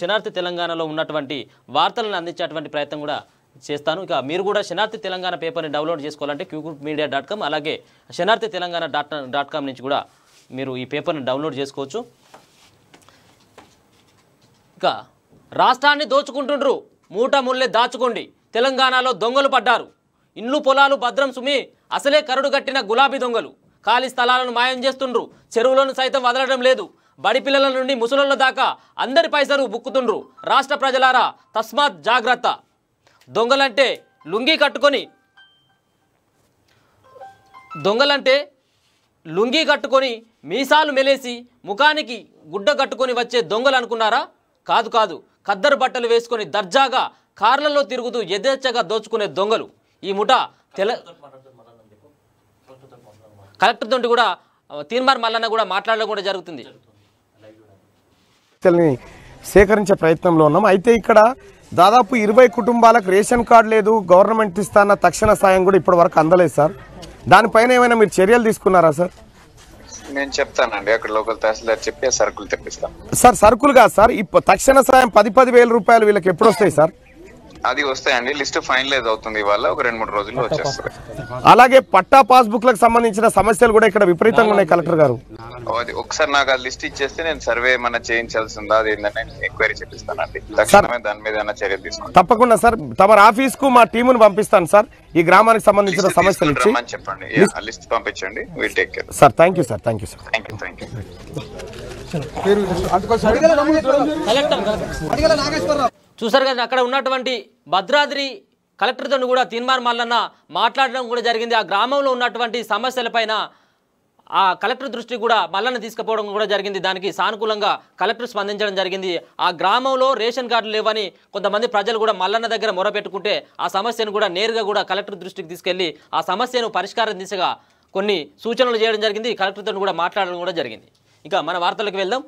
శనార్థి తెలంగాణలో ఉన్నటువంటి వార్తలను అందించేటువంటి ప్రయత్నం కూడా చేస్తాను. ఇక మీరు కూడా శనార్థి తెలంగాణ పేపర్ని డౌన్లోడ్ చేసుకోవాలంటే క్యూకుట్ మీడియా డాట్ కామ్ అలాగే శనార్థి తెలంగాణ డాట్ డాట్ కామ్ నుంచి కూడా మీరు ఈ పేపర్ని డౌన్లోడ్ చేసుకోవచ్చు. ఇక రాష్ట్రాన్ని దోచుకుంటుండ్రు. మూట ముల్లే దాచుకోండి. తెలంగాణలో దొంగలు పడ్డారు. ఇండ్లు పొలాలు భద్రం సుమి అసలే కరుడు కట్టిన గులాబీ దొంగలు. ఖాళీ స్థలాలను మాయం చేస్తుండ్రు. చెరువులను సైతం వదలడం లేదు. బడి పిల్లల నుండి ముసలుల దాకా అందరి పైసలు బుక్కుతుండ్రు. రాష్ట్ర ప్రజలారా తస్మాత్ జాగ్రత్త. దొంగలంటే లుంగీ కట్టుకొని దొంగలంటే లుంగీ కట్టుకొని మీసాలు మెలేసి ముఖానికి గుడ్డ కట్టుకొని వచ్చే దొంగలు అనుకున్నారా? కాదు కాదు. కద్దరు బట్టలు వేసుకొని దర్జాగా కార్లలో తిరుగుతూ యథేచ్ఛగా దోచుకునే దొంగలు. ఈ ముఠ తెల కలెక్టర్ తోటి కూడా తీర్మార్ మల్లన్న కూడా మాట్లాడడం కూడా జరుగుతుంది. సమస్యల్ని సేకరించే ప్రయత్నంలో ఉన్నాం. అయితే ఇక్కడ దాదాపు ఇరవై కుటుంబాలకు రేషన్ కార్డు లేదు గవర్నమెంట్ ఇస్తాన్న తక్షణ సాయం కూడా ఇప్పటి వరకు అందలేదు సార్. దానిపైన ఏమైనా మీరు చర్యలు తీసుకున్నారా సార్? నేను చెప్తానండి అక్కడ లోకల్ తహసీల్దార్ చెప్పి సరుకులు తెప్పిస్తాం. సార్ సరుకులు కాదు సార్ ఇప్పుడు తక్షణ సాయం పది పది వేల రూపాయలు వీళ్ళకి ఎప్పుడు వస్తాయి సార్? అది వస్తాయండి. లిస్ట్ ఫైనలైజ్ అవుతుంది ఇవాళ. ఒక రెండు మూడు రోజుల్లో వచ్చేస్తుంది అలాగే పట్టా పాస్బుక్లకు సంబంధించిన సమస్యలు కూడా ఇక్కడ విపరీతంగా ఉన్నాయి కలెక్టర్ గారు. అది ఒకసారి నాకు ఆ లిస్ట్ ఇచ్చేస్తే నేను సర్వే ఏమన్నా చేయించాల్సి ఉందా అది ఏంటంటే నేను ఎంక్వైరీ చేపిస్తానండి. తక్షణమే దాని మీద ఏమైనా చర్య తీసుకుంటాను తప్పకుండా సార్. తమ ఆఫీస్కు మా టీమును పంపిస్తాను సార్. ఈ గ్రామానికి సంబంధించిన సమస్యలు ఇచ్చి. చెప్పండి. ఆ లిస్ట్ పంపించండి. Will take care sir thank you sir. Thank you sir. Thank you thank you చూసారు కదా అక్కడ ఉన్నటువంటి భద్రాద్రి కలెక్టర్తో కూడా తీన్మార్ మల్లన్న మాట్లాడడం కూడా జరిగింది. ఆ గ్రామంలో ఉన్నటువంటి సమస్యలపైన ఆ కలెక్టర్ దృష్టి కూడా మల్లన్న తీసుకుపోవడం కూడా జరిగింది. దానికి సానుకూలంగా కలెక్టర్ స్పందించడం జరిగింది. ఆ గ్రామంలో రేషన్ కార్డులు లేవని కొంతమంది ప్రజలు కూడా మల్లన్న దగ్గర మొరపెట్టుకుంటే ఆ సమస్యను కూడా నేరుగా కూడా కలెక్టర్ దృష్టికి తీసుకెళ్ళి ఆ సమస్యను పరిష్కారం దిశగా కొన్ని సూచనలు చేయడం జరిగింది. కలెక్టర్తో కూడా మాట్లాడడం కూడా జరిగింది. ఇక మన వార్తలకు వెళ్దాం.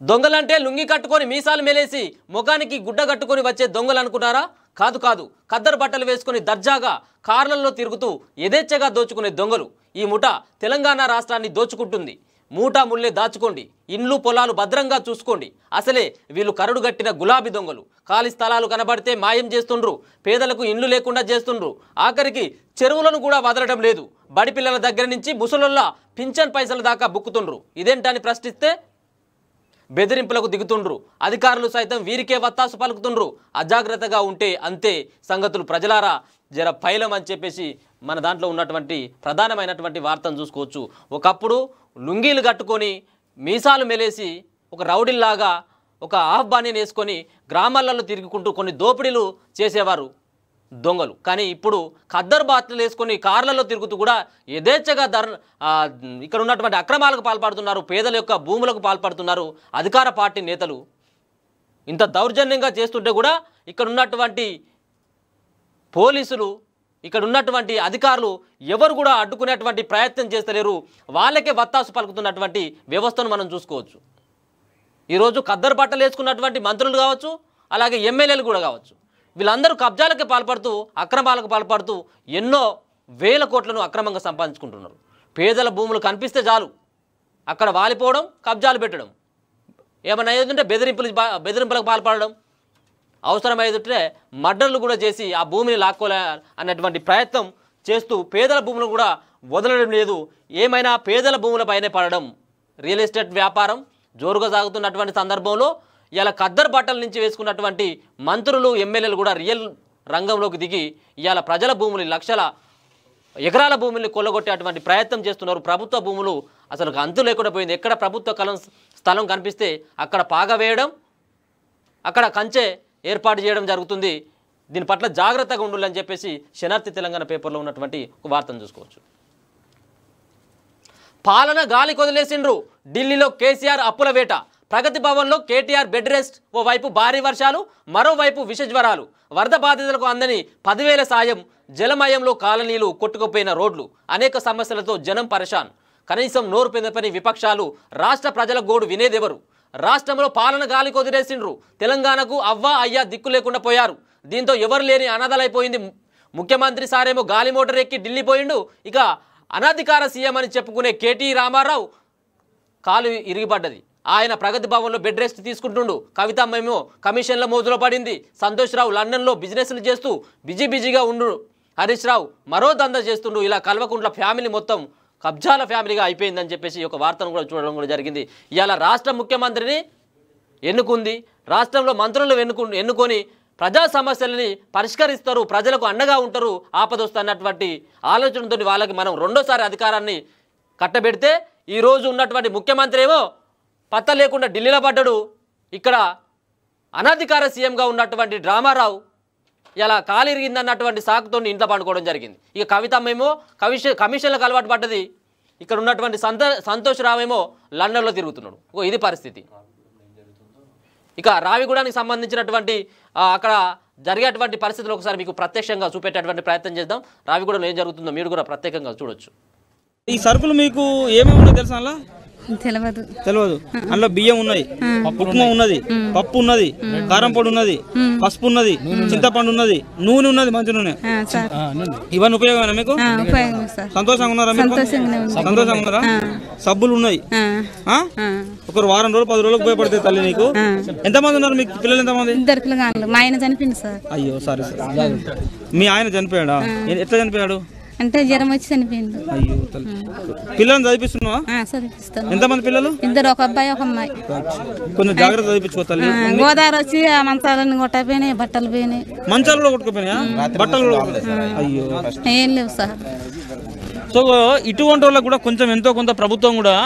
దొంగలంటే లుంగి కట్టుకొని మీసాలు మెలేసి ముఖానికి గుడ్డ కట్టుకొని వచ్చే దొంగలు అనుకున్నారా కాదు కాదు. ఖద్దరు బట్టలు వేసుకొని దర్జాగా కార్లలో తిరుగుతూ యథేచ్ఛగా దోచుకునే దొంగలు. ఈ ముఠ తెలంగాణ రాష్ట్రాన్ని దోచుకుంటుంది. మూటా ముల్లే దాచుకోండి. ఇండ్లు పొలాలు భద్రంగా చూసుకోండి. అసలే వీళ్ళు కరుడు గట్టిన గులాబీ దొంగలు. ఖాళీ స్థలాలు కనబడితే మాయం చేస్తుండ్రు. పేదలకు ఇండ్లు లేకుండా చేస్తుండ్రు. ఆఖరికి చెరువులను కూడా వదలడం లేదు. బడి పిల్లల దగ్గర నుంచి ముసలుల్లా పింఛన్ పైసల దాకా బుక్కుతుండ్రు. ఇదేంటని ప్రశ్నిస్తే బెదిరింపులకు దిగుతుండ్రు. అధికారులు సైతం వీరికే వత్తాసు పలుకుతుండ్రు. అజాగ్రత్తగా ఉంటే అంతే సంగతులు ప్రజలారా. జర పైలం అని చెప్పేసి మన దాంట్లో ఉన్నటువంటి ప్రధానమైనటువంటి వార్తను చూసుకోవచ్చు. ఒకప్పుడు లుంగీలు కట్టుకొని మీసాలు మెలేసి ఒక రౌడీల్లాగా ఒక ఆహ్వాన్ని వేసుకొని గ్రామాలలో తిరుగుకుంటూ కొన్ని దోపిడీలు చేసేవారు. దొంగలు. కానీ ఇప్పుడు ఖద్దరు బాత్లు వేసుకొని కార్లలో తిరుగుతూ కూడా యథేచ్ఛగా ధర్ ఇక్కడ ఉన్నటువంటి అక్రమాలకు పాల్పడుతున్నారు పేదల యొక్క భూములకు పాల్పడుతున్నారు అధికార పార్టీ నేతలు. ఇంత దౌర్జన్యంగా చేస్తుంటే కూడా ఇక్కడ ఉన్నటువంటి పోలీసులు ఇక్కడ ఉన్నటువంటి అధికారులు ఎవరు కూడా అడ్డుకునేటువంటి ప్రయత్నం చేస్తలేరు. వాళ్ళకే వత్తాసు పలుకుతున్నటువంటి వ్యవస్థను మనం చూసుకోవచ్చు. ఈరోజు ఖద్దరు బట్టలు వేసుకున్నటువంటి మంత్రులు కావచ్చు అలాగే ఎమ్మెల్యేలు కూడా కావచ్చు. వీళ్ళందరూ కబ్జాలకు పాల్పడుతూ అక్రమాలకు పాల్పడుతూ ఎన్నో వేల కోట్లను అక్రమంగా సంపాదించుకుంటున్నారు. పేదల భూములు కనిపిస్తే చాలు. అక్కడ వాలిపోవడం కబ్జాలు పెట్టడం. ఏమైనా ఏదంటే బెదిరింపులు బెదిరింపులకు పాల్పడడం. అవసరమైతే మర్డర్లు కూడా చేసి ఆ భూమిని లాక్కోలే అన్నటువంటి ప్రయత్నం చేస్తూ పేదల భూములను కూడా వదలడం లేదు. ఏమైనా పేదల భూములపైనే పడడం. రియల్ ఎస్టేట్ వ్యాపారం జోరుగా సాగుతున్నటువంటి సందర్భంలో ఇలా ఖద్దరు బట్టల నుంచి వేసుకున్నటువంటి మంత్రులు ఎమ్మెల్యేలు కూడా రియల్ రంగంలోకి దిగి ఇవాళ ప్రజల భూములు లక్షల ఎకరాల భూముల్ని కొల్లగొట్టేటువంటి ప్రయత్నం చేస్తున్నారు. ప్రభుత్వ భూములు అసలు అంతు లేకుండా పోయింది. ఎక్కడ ప్రభుత్వ కలం స్థలం కనిపిస్తే అక్కడ పాగ వేయడం అక్కడ కంచె ఏర్పాటు చేయడం జరుగుతుంది. దీని పట్ల జాగ్రత్తగా ఉండాలని చెప్పేసి శనార్థి తెలంగాణ పేపర్లో ఉన్నటువంటి ఒక వార్తను చూసుకోవచ్చు. పాలన గాలి కొదిలేసిండ్రు. ఢిల్లీలో కేసీఆర్ అప్పుల వేట. ప్రగతి భవన్లో కేటీఆర్ బెడ్ రెస్ట్ ఓవైపు భారీ వర్షాలు మరోవైపు విష జ్వరాలు. వరద బాధితులకు అందని పదివేల సాయం జలమయంలో కాలనీలు కొట్టుకుపోయిన రోడ్లు. అనేక సమస్యలతో జనం పరేషాన్. కనీసం నోరు పెందపని విపక్షాలు రాష్ట్ర ప్రజల గోడు వినేదెవరు? రాష్ట్రంలో పాలన గాలి కొదిరేసిండ్రు తెలంగాణకు అవ్వా అయ్యా దిక్కు లేకుండా పోయారు. దీంతో ఎవరు లేని అనాథలైపోయింది. ముఖ్యమంత్రి సారేమో గాలి మోటార్ ఎక్కి ఢిల్లీ పోయిండు. ఇక అనధికార సీఎం అని చెప్పుకునే కేటీ రామారావు కాలు ఇరిగిపడ్డది. ఆయన ప్రగతి భవన్లో బెడ్ రెస్ట్ తీసుకుంటుండు. కవితమ్మేమో కమిషన్ల మోజులో పడింది. సంతోష్ రావు లండన్లో బిజినెస్లు చేస్తూ బిజీ బిజీగా ఉండు. హరీష్ రావు మరో దందా చేస్తుండు. ఇలా కల్వకుంట్ల ఫ్యామిలీ మొత్తం కబ్జాల ఫ్యామిలీగా అయిపోయిందని చెప్పేసి ఒక వార్తను కూడా చూడడం కూడా జరిగింది. ఇవాళ రాష్ట్ర ముఖ్యమంత్రిని ఎన్నుకుంది. రాష్ట్రంలో మంత్రులు ఎన్నుకు ఎన్నుకొని ప్రజా సమస్యలని పరిష్కరిస్తారు ప్రజలకు అండగా ఉంటారు ఆపదొస్తున్నటువంటి ఆలోచనతో వాళ్ళకి మనం రెండోసారి అధికారాన్ని కట్టబెడితే ఈరోజు ఉన్నటువంటి ముఖ్యమంత్రి ఏమో పత్త లేకుండా ఢిల్లీలో పడ్డాడు. ఇక్కడ అనధికార సీఎంగా ఉన్నటువంటి డ్రామారావు ఇలా కాలిరిగిందన్నటువంటి సాకుతో ఇంట్లో పండుకోవడం జరిగింది. ఇక కవితమ్మేమో కమిషన్ కమిషన్లకు అలవాటు పడ్డది. ఇక్కడ ఉన్నటువంటి సంత సంతోష్ రావు ఏమో లండన్లో తిరుగుతున్నాడు. ఓ ఇది పరిస్థితి. ఇక రావిగూడానికి సంబంధించినటువంటి అక్కడ జరిగేటువంటి పరిస్థితులు ఒకసారి మీకు ప్రత్యక్షంగా చూపేటటువంటి ప్రయత్నం చేద్దాం. రావిగూడలో ఏం జరుగుతుందో మీరు కూడా ప్రత్యేకంగా చూడొచ్చు. ఈ సరుకులు మీకు ఏమేమి తెలుసా తెలియదు తెలియదు అందులో బియ్యం ఉన్నాయి ఉప్మా ఉన్నది పప్పు ఉన్నది కారం పొడి ఉన్నది పసుపు ఉన్నది చింతపండు ఉన్నది నూనె ఉన్నది మంచి నూనె. ఇవన్నీ ఉపయోగమేనా మీకు? ఆ, ఉపయోగం సార్. సంతోషంగా ఉన్నారా మీకు? సంతోషంగానే ఉంది. సంతోషంగా ఉన్నారా? సబ్బులు ఉన్నాయి. ఆ, ఆ? ఆ. ఒక వారం రోజులు పది రోజులకు ఉపయోగపడుతుంది తల్లి నీకు. ఎంతమంది ఉన్నారు మీకు? పిల్లలు ఎంతమంది? ఇద్దరు పిల్లగాళ్ళు. మా ఆయన చనిపోయింది సార్. అయ్యో సారీ సార్. మీ ఆయన చనిపోయాడా? ఎట్లా చనిపోయాడు? అంటే జ్వరం వచ్చి చనిపోయింది. అయ్యో తల్లి పిల్లల్ని చదివిస్తున్నావా? ఆ, చదివిస్తాను ఎంతమంది పిల్లలు? ఇద్దరు ఒక అబ్బాయి ఒక అమ్మాయి. కొంచెం జాగ్రత్త చదివించుకో తల్లి. ఆ, గోదావరి వచ్చి ఆ మంచాలన్నీ కొట్టపోయినాయి బట్టలు పోయినాయి. మంచాలు కూడా కొట్టుకుపోయినాయా? బట్టలు కూడా కొట్టుకుపోయినాయా? అయ్యో. ఏం లేవు సార్. సో ఇటువంటి వాళ్ళకు కూడా కొంచెం ఎంతో కొంత ప్రభుత్వం కూడా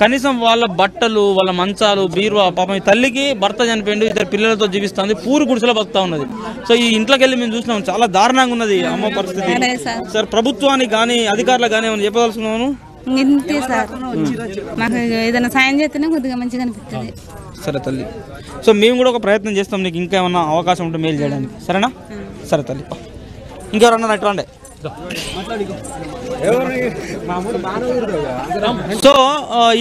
కనీసం వాళ్ళ బట్టలు వాళ్ళ మంచాలు బీరువా పాపం తల్లికి భర్త చనిపోయిండు ఇద్దరు పిల్లలతో జీవిస్తుంది పూరు గుడిసెలో బతుకుతా ఉన్నది. సో ఈ ఇంట్లోకి వెళ్ళి మేము చూసినాం చాలా దారుణంగా ఉన్నది అమ్మ పరిస్థితి. సార్. ప్రభుత్వానికి కానీ అధికారులకు కానీ ఏమైనా చెప్పదలుచుకున్నాను ఇంతే సార్. మాకు ఏదైనా సాయం చేస్తేనే కొద్దిగా మంచిగా అనిపిస్తుంది. సరే తల్లి. సో మేము కూడా ఒక ప్రయత్నం చేస్తాం నీకు ఇంకా ఏమన్నా అవకాశం ఉంటే మేలు చేయడానికి. సరేనా? సరే తల్లి ఇంకెవరన్నా రండి. సో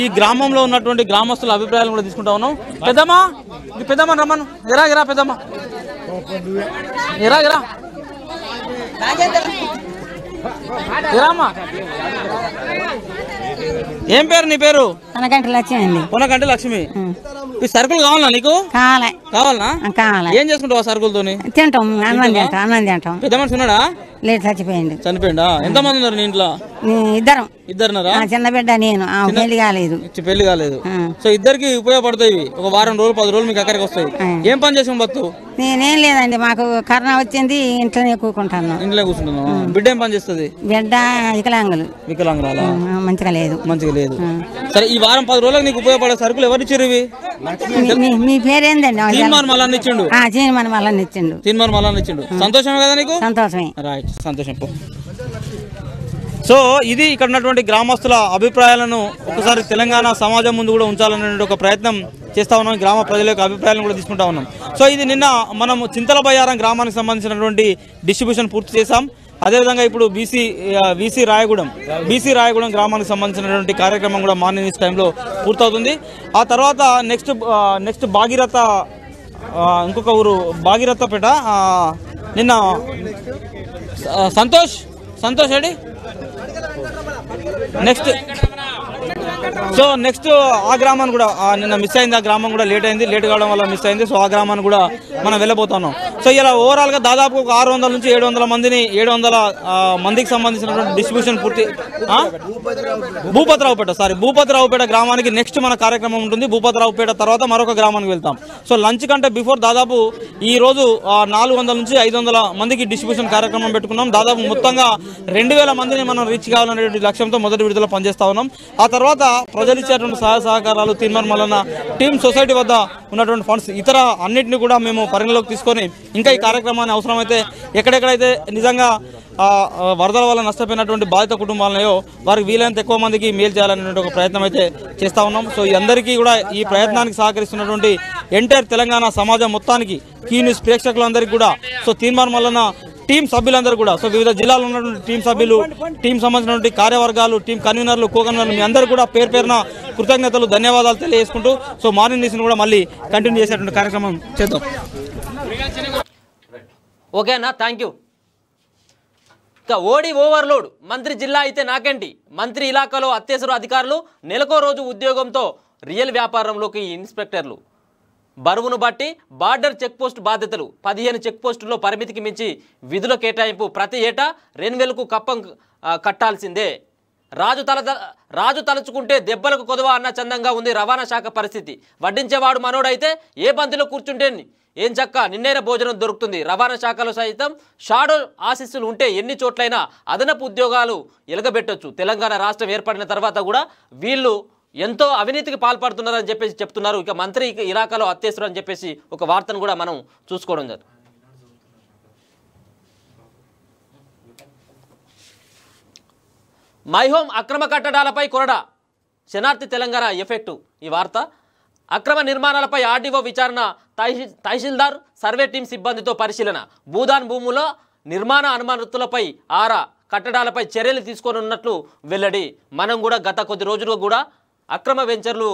ఈ గ్రామంలో ఉన్నటువంటి గ్రామస్తుల అభిప్రాయాలు కూడా తీసుకుంటా ఉన్నాం. పెద్దమ్మా ఇది పెద్దమ్మ రమ్మను. ఎరా ఎరా పెద్దమ్మ. ఎరా ఎరా. ఎరామ్మా. ఏం పేరు నీ పేరు? తనకంటే వచ్చిందండి కొనకంటే లక్ష్మి. ఈ సరుకులు కావాలా నీకు? కావాలి. కావాలనా? కావాలి. ఏం చేసుకుంటావు ఆ సరుకులతోని? తింటాం అన్నం తింటాం అన్నం తింటాం. పెద్ద మనిషి ఉన్నాడా? లేదు చచ్చిపోయింది చనిపోయిందా ఎంతమంది ఉన్నారు నీ ఇంట్లో? ఇద్దరం. ఇద్దరున్నారా? చిన్న బిడ్డ నేను. పెళ్ళి కాలేదు. పెళ్ళి కాలేదు. సో ఇద్దరికి ఉపయోగపడతాయి. ఒక వారం రోజులు పది రోజులు మీకు అక్కడికి వస్తాయి. ఏం పని చేసాం బతు నేనేం లేదండి మాకు కరోనా వచ్చింది ఇంట్లోనే కూకుంటాను ఇంట్లో కూర్చుంటున్నావా. బిడ్డ ఏం పని చేస్తుంది? బిడ్డ వికలాంగులు. వికలాంగురాలా? ఆ, మంచిగా లేదు. మంచిగా లేదు. సరే ఈ వారం పది రోజులకు నీకు ఉపయోగపడే సరుకులు ఎవరు ఇచ్చారు ఇవి? మీ- పేరేందండి? తీన్మార్ మలాన్ని ఇచ్చిండు. మన మళ్ళీ ఇచ్చిండు. తీన్మార్ మలాన్ని ఇచ్చిండు. సంతోషమే కదా నీకు? సంతోషమే. రైట్ సంతోషం సో ఇది ఇక్కడ ఉన్నటువంటి గ్రామస్తుల అభిప్రాయాలను ఒకసారి తెలంగాణ సమాజం ముందు కూడా ఉంచాలనే ఒక ప్రయత్నం చేస్తా ఉన్నాం గ్రామ ప్రజల యొక్క అభిప్రాయాలను కూడా తీసుకుంటా ఉన్నాం. సో ఇది నిన్న మనం చింతల బయ్యారం గ్రామానికి సంబంధించినటువంటి డిస్ట్రిబ్యూషన్ పూర్తి చేశాం. అదేవిధంగా ఇప్పుడు BC BC Rayagudem BC Rayagudem గ్రామానికి సంబంధించినటువంటి కార్యక్రమం కూడా మార్నింగ్ న్యూస్ టైంలో పూర్తవుతుంది. ఆ తర్వాత నెక్స్ట్ నెక్స్ట్ భాగీరథ ఇంకొక ఊరు భాగీరథపేట నిన్న Santosh Santosh Reddy next so next ఆ గ్రామాన్ని కూడా నిన్న మిస్ అయింది ఆ గ్రామం కూడా లేట్ అయింది లేట్ కావడం వల్ల మిస్ అయింది. సో ఆ గ్రామాన్ని కూడా మనం వెళ్ళబోతున్నాం. సో ఇలా ఓవరాల్గా దాదాపు ఒక ఆరు వందల నుంచి ఏడు వందల మందిని ఏడు వందల మందికి సంబంధించినటువంటి డిస్ట్రిబ్యూషన్ పూర్తి భూపతిరావుపేట సారీ భూపతిరావుపేట గ్రామానికి నెక్స్ట్ మన కార్యక్రమం ఉంటుంది. భూపతిరావుపేట తర్వాత మరొక గ్రామానికి వెళ్తాం. సో లంచ్ కంటే బిఫోర్ దాదాపు ఈ రోజు నాలుగు వందల నుంచి ఐదు వందల మందికి డిస్ట్రిబ్యూషన్ కార్యక్రమం పెట్టుకున్నాం. దాదాపు మొత్తంగా రెండు వేల మందిని మనం రీచ్ కావాలనేటువంటి లక్ష్యంతో మొదటి విడుదల పనిచేస్తా ఉన్నాం. ఆ తర్వాత ప్రజలు ఇచ్చేటువంటి సహాయ సహకారాలు తీర్మానం వలన టీమ్ సొసైటీ వద్ద ఉన్నటువంటి ఫండ్స్ ఇతర అన్నింటినీ కూడా మేము పరిగణలోకి తీసుకొని ఇంకా ఈ కార్యక్రమాన్ని అవసరమైతే ఎక్కడెక్కడైతే నిజంగా వరదల వల్ల నష్టపోయినటువంటి బాధిత కుటుంబాలనయో వారికి వీలైనంత ఎక్కువ మందికి మేలు చేయాలనేటువంటి ఒక ప్రయత్నం అయితే చేస్తూ ఉన్నాం. సో ఈ అందరికీ కూడా ఈ ప్రయత్నానికి సహకరిస్తున్నటువంటి ఎంటైర్ తెలంగాణ సమాజం మొత్తానికి కీ న్యూస్ ప్రేక్షకులందరికీ కూడా సో తీర్మానం వలన టీం సభ్యులందరూ కూడా సో వివిధ జిల్లాలో ఉన్నటువంటి టీం సభ్యులు టీం సంబంధించినటువంటి కార్యవర్గాలు టీం కన్వీనర్లు కో కన్వీనర్లు మీ అందరూ కూడా పేరు పేరున కృతజ్ఞతలు ధన్యవాదాలు తెలియజేసుకుంటూ సో మార్నింగ్ న్యూస్ని కూడా మళ్ళీ కంటిన్యూ చేసేటువంటి కార్యక్రమం చేద్దాం. ఓకేనా? థ్యాంక్ యూ ఇక ఓడి ఓవర్లోడ్ మంత్రి జిల్లా అయితే నాకేంటి? మంత్రి ఇలాకాలో అత్యవసర అధికారులు నెలకో రోజు ఉద్యోగంతో రియల్ వ్యాపారంలోకి ఈ ఇన్స్పెక్టర్లు. బరువును బట్టి బార్డర్ చెక్పోస్ట్ బాధ్యతలు పదిహేను చెక్పోస్టుల్లో పరిమితికి మించి విధుల కేటాయింపు ప్రతి ఏటా రెండు కప్పం కట్టాల్సిందే. రాజు తల రాజు తలుచుకుంటే దెబ్బలకు కొదవ అన్న చందంగా ఉంది రవాణా శాఖ పరిస్థితి. వడ్డించేవాడు మనోడైతే ఏ బంతిలో కూర్చుంటే ఏం చక్క నిన్నైన భోజనం దొరుకుతుంది. రవాణా శాఖలో సైతం షాడో ఆశీస్సులు ఉంటే ఎన్ని చోట్లైనా అదనపు ఉద్యోగాలు ఎలగబెట్టొచ్చు. తెలంగాణ రాష్ట్రం ఏర్పడిన తర్వాత కూడా వీళ్ళు ఎంతో అవినీతికి పాల్పడుతున్నారని చెప్పేసి చెప్తున్నారు. ఇక మంత్రి ఇరాకాలో ఇలాకాలో అని చెప్పేసి ఒక వార్తను కూడా మనం చూసుకోవడం జరుగుతుంది. మైహోమ్ అక్రమ కట్టడాలపై కొరడా. శనార్థి తెలంగాణ ఎఫెక్టు. ఈ వార్త. అక్రమ నిర్మాణాలపై ఆర్డీఓ విచారణ తహసీ తహసీల్దార్ సర్వే టీం సిబ్బందితో పరిశీలన. భూదాన్ భూములో నిర్మాణ అనుమతులపై ఆరా. కట్టడాలపై చర్యలు తీసుకోనున్నట్లు వెల్లడి. మనం కూడా గత కొద్ది రోజులుగా కూడా అక్రమ వెంచర్లు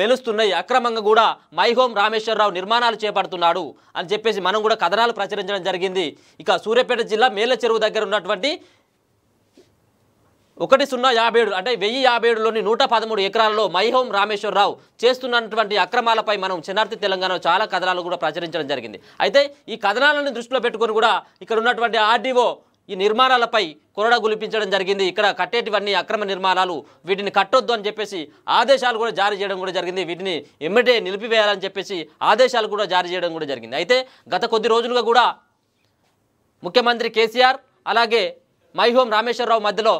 వెలుస్తున్నాయి. అక్రమంగా కూడా మై హోమ్ రామేశ్వరరావు నిర్మాణాలు చేపడుతున్నాడు అని చెప్పేసి మనం కూడా కథనాలు ప్రచురించడం జరిగింది. ఇక సూర్యాపేట జిల్లా మేళ్ళ చెరువు దగ్గర ఉన్నటువంటి ఒకటి సున్నా యాభై ఏడు అంటే వెయ్యి యాభై ఏడులోని నూట పదమూడు ఎకరాలలో మైహోం రామేశ్వరరావు చేస్తున్నటువంటి అక్రమాలపై మనం చెనార్తి తెలంగాణ చాలా కథనాలు కూడా ప్రచురించడం జరిగింది. అయితే ఈ కథనాలను దృష్టిలో పెట్టుకొని కూడా ఇక్కడ ఉన్నటువంటి ఆర్డీఓ ఈ నిర్మాణాలపై కొరడా గులిపించడం జరిగింది. ఇక్కడ కట్టేటివన్నీ అక్రమ నిర్మాణాలు. వీటిని కట్టొద్దు అని చెప్పేసి ఆదేశాలు కూడా జారీ చేయడం కూడా జరిగింది. వీటిని ఎమ్మటే నిలిపివేయాలని చెప్పేసి ఆదేశాలు కూడా జారీ చేయడం కూడా జరిగింది. అయితే గత కొద్ది రోజులుగా కూడా ముఖ్యమంత్రి కేసీఆర్ అలాగే మైహోం రామేశ్వరరావు మధ్యలో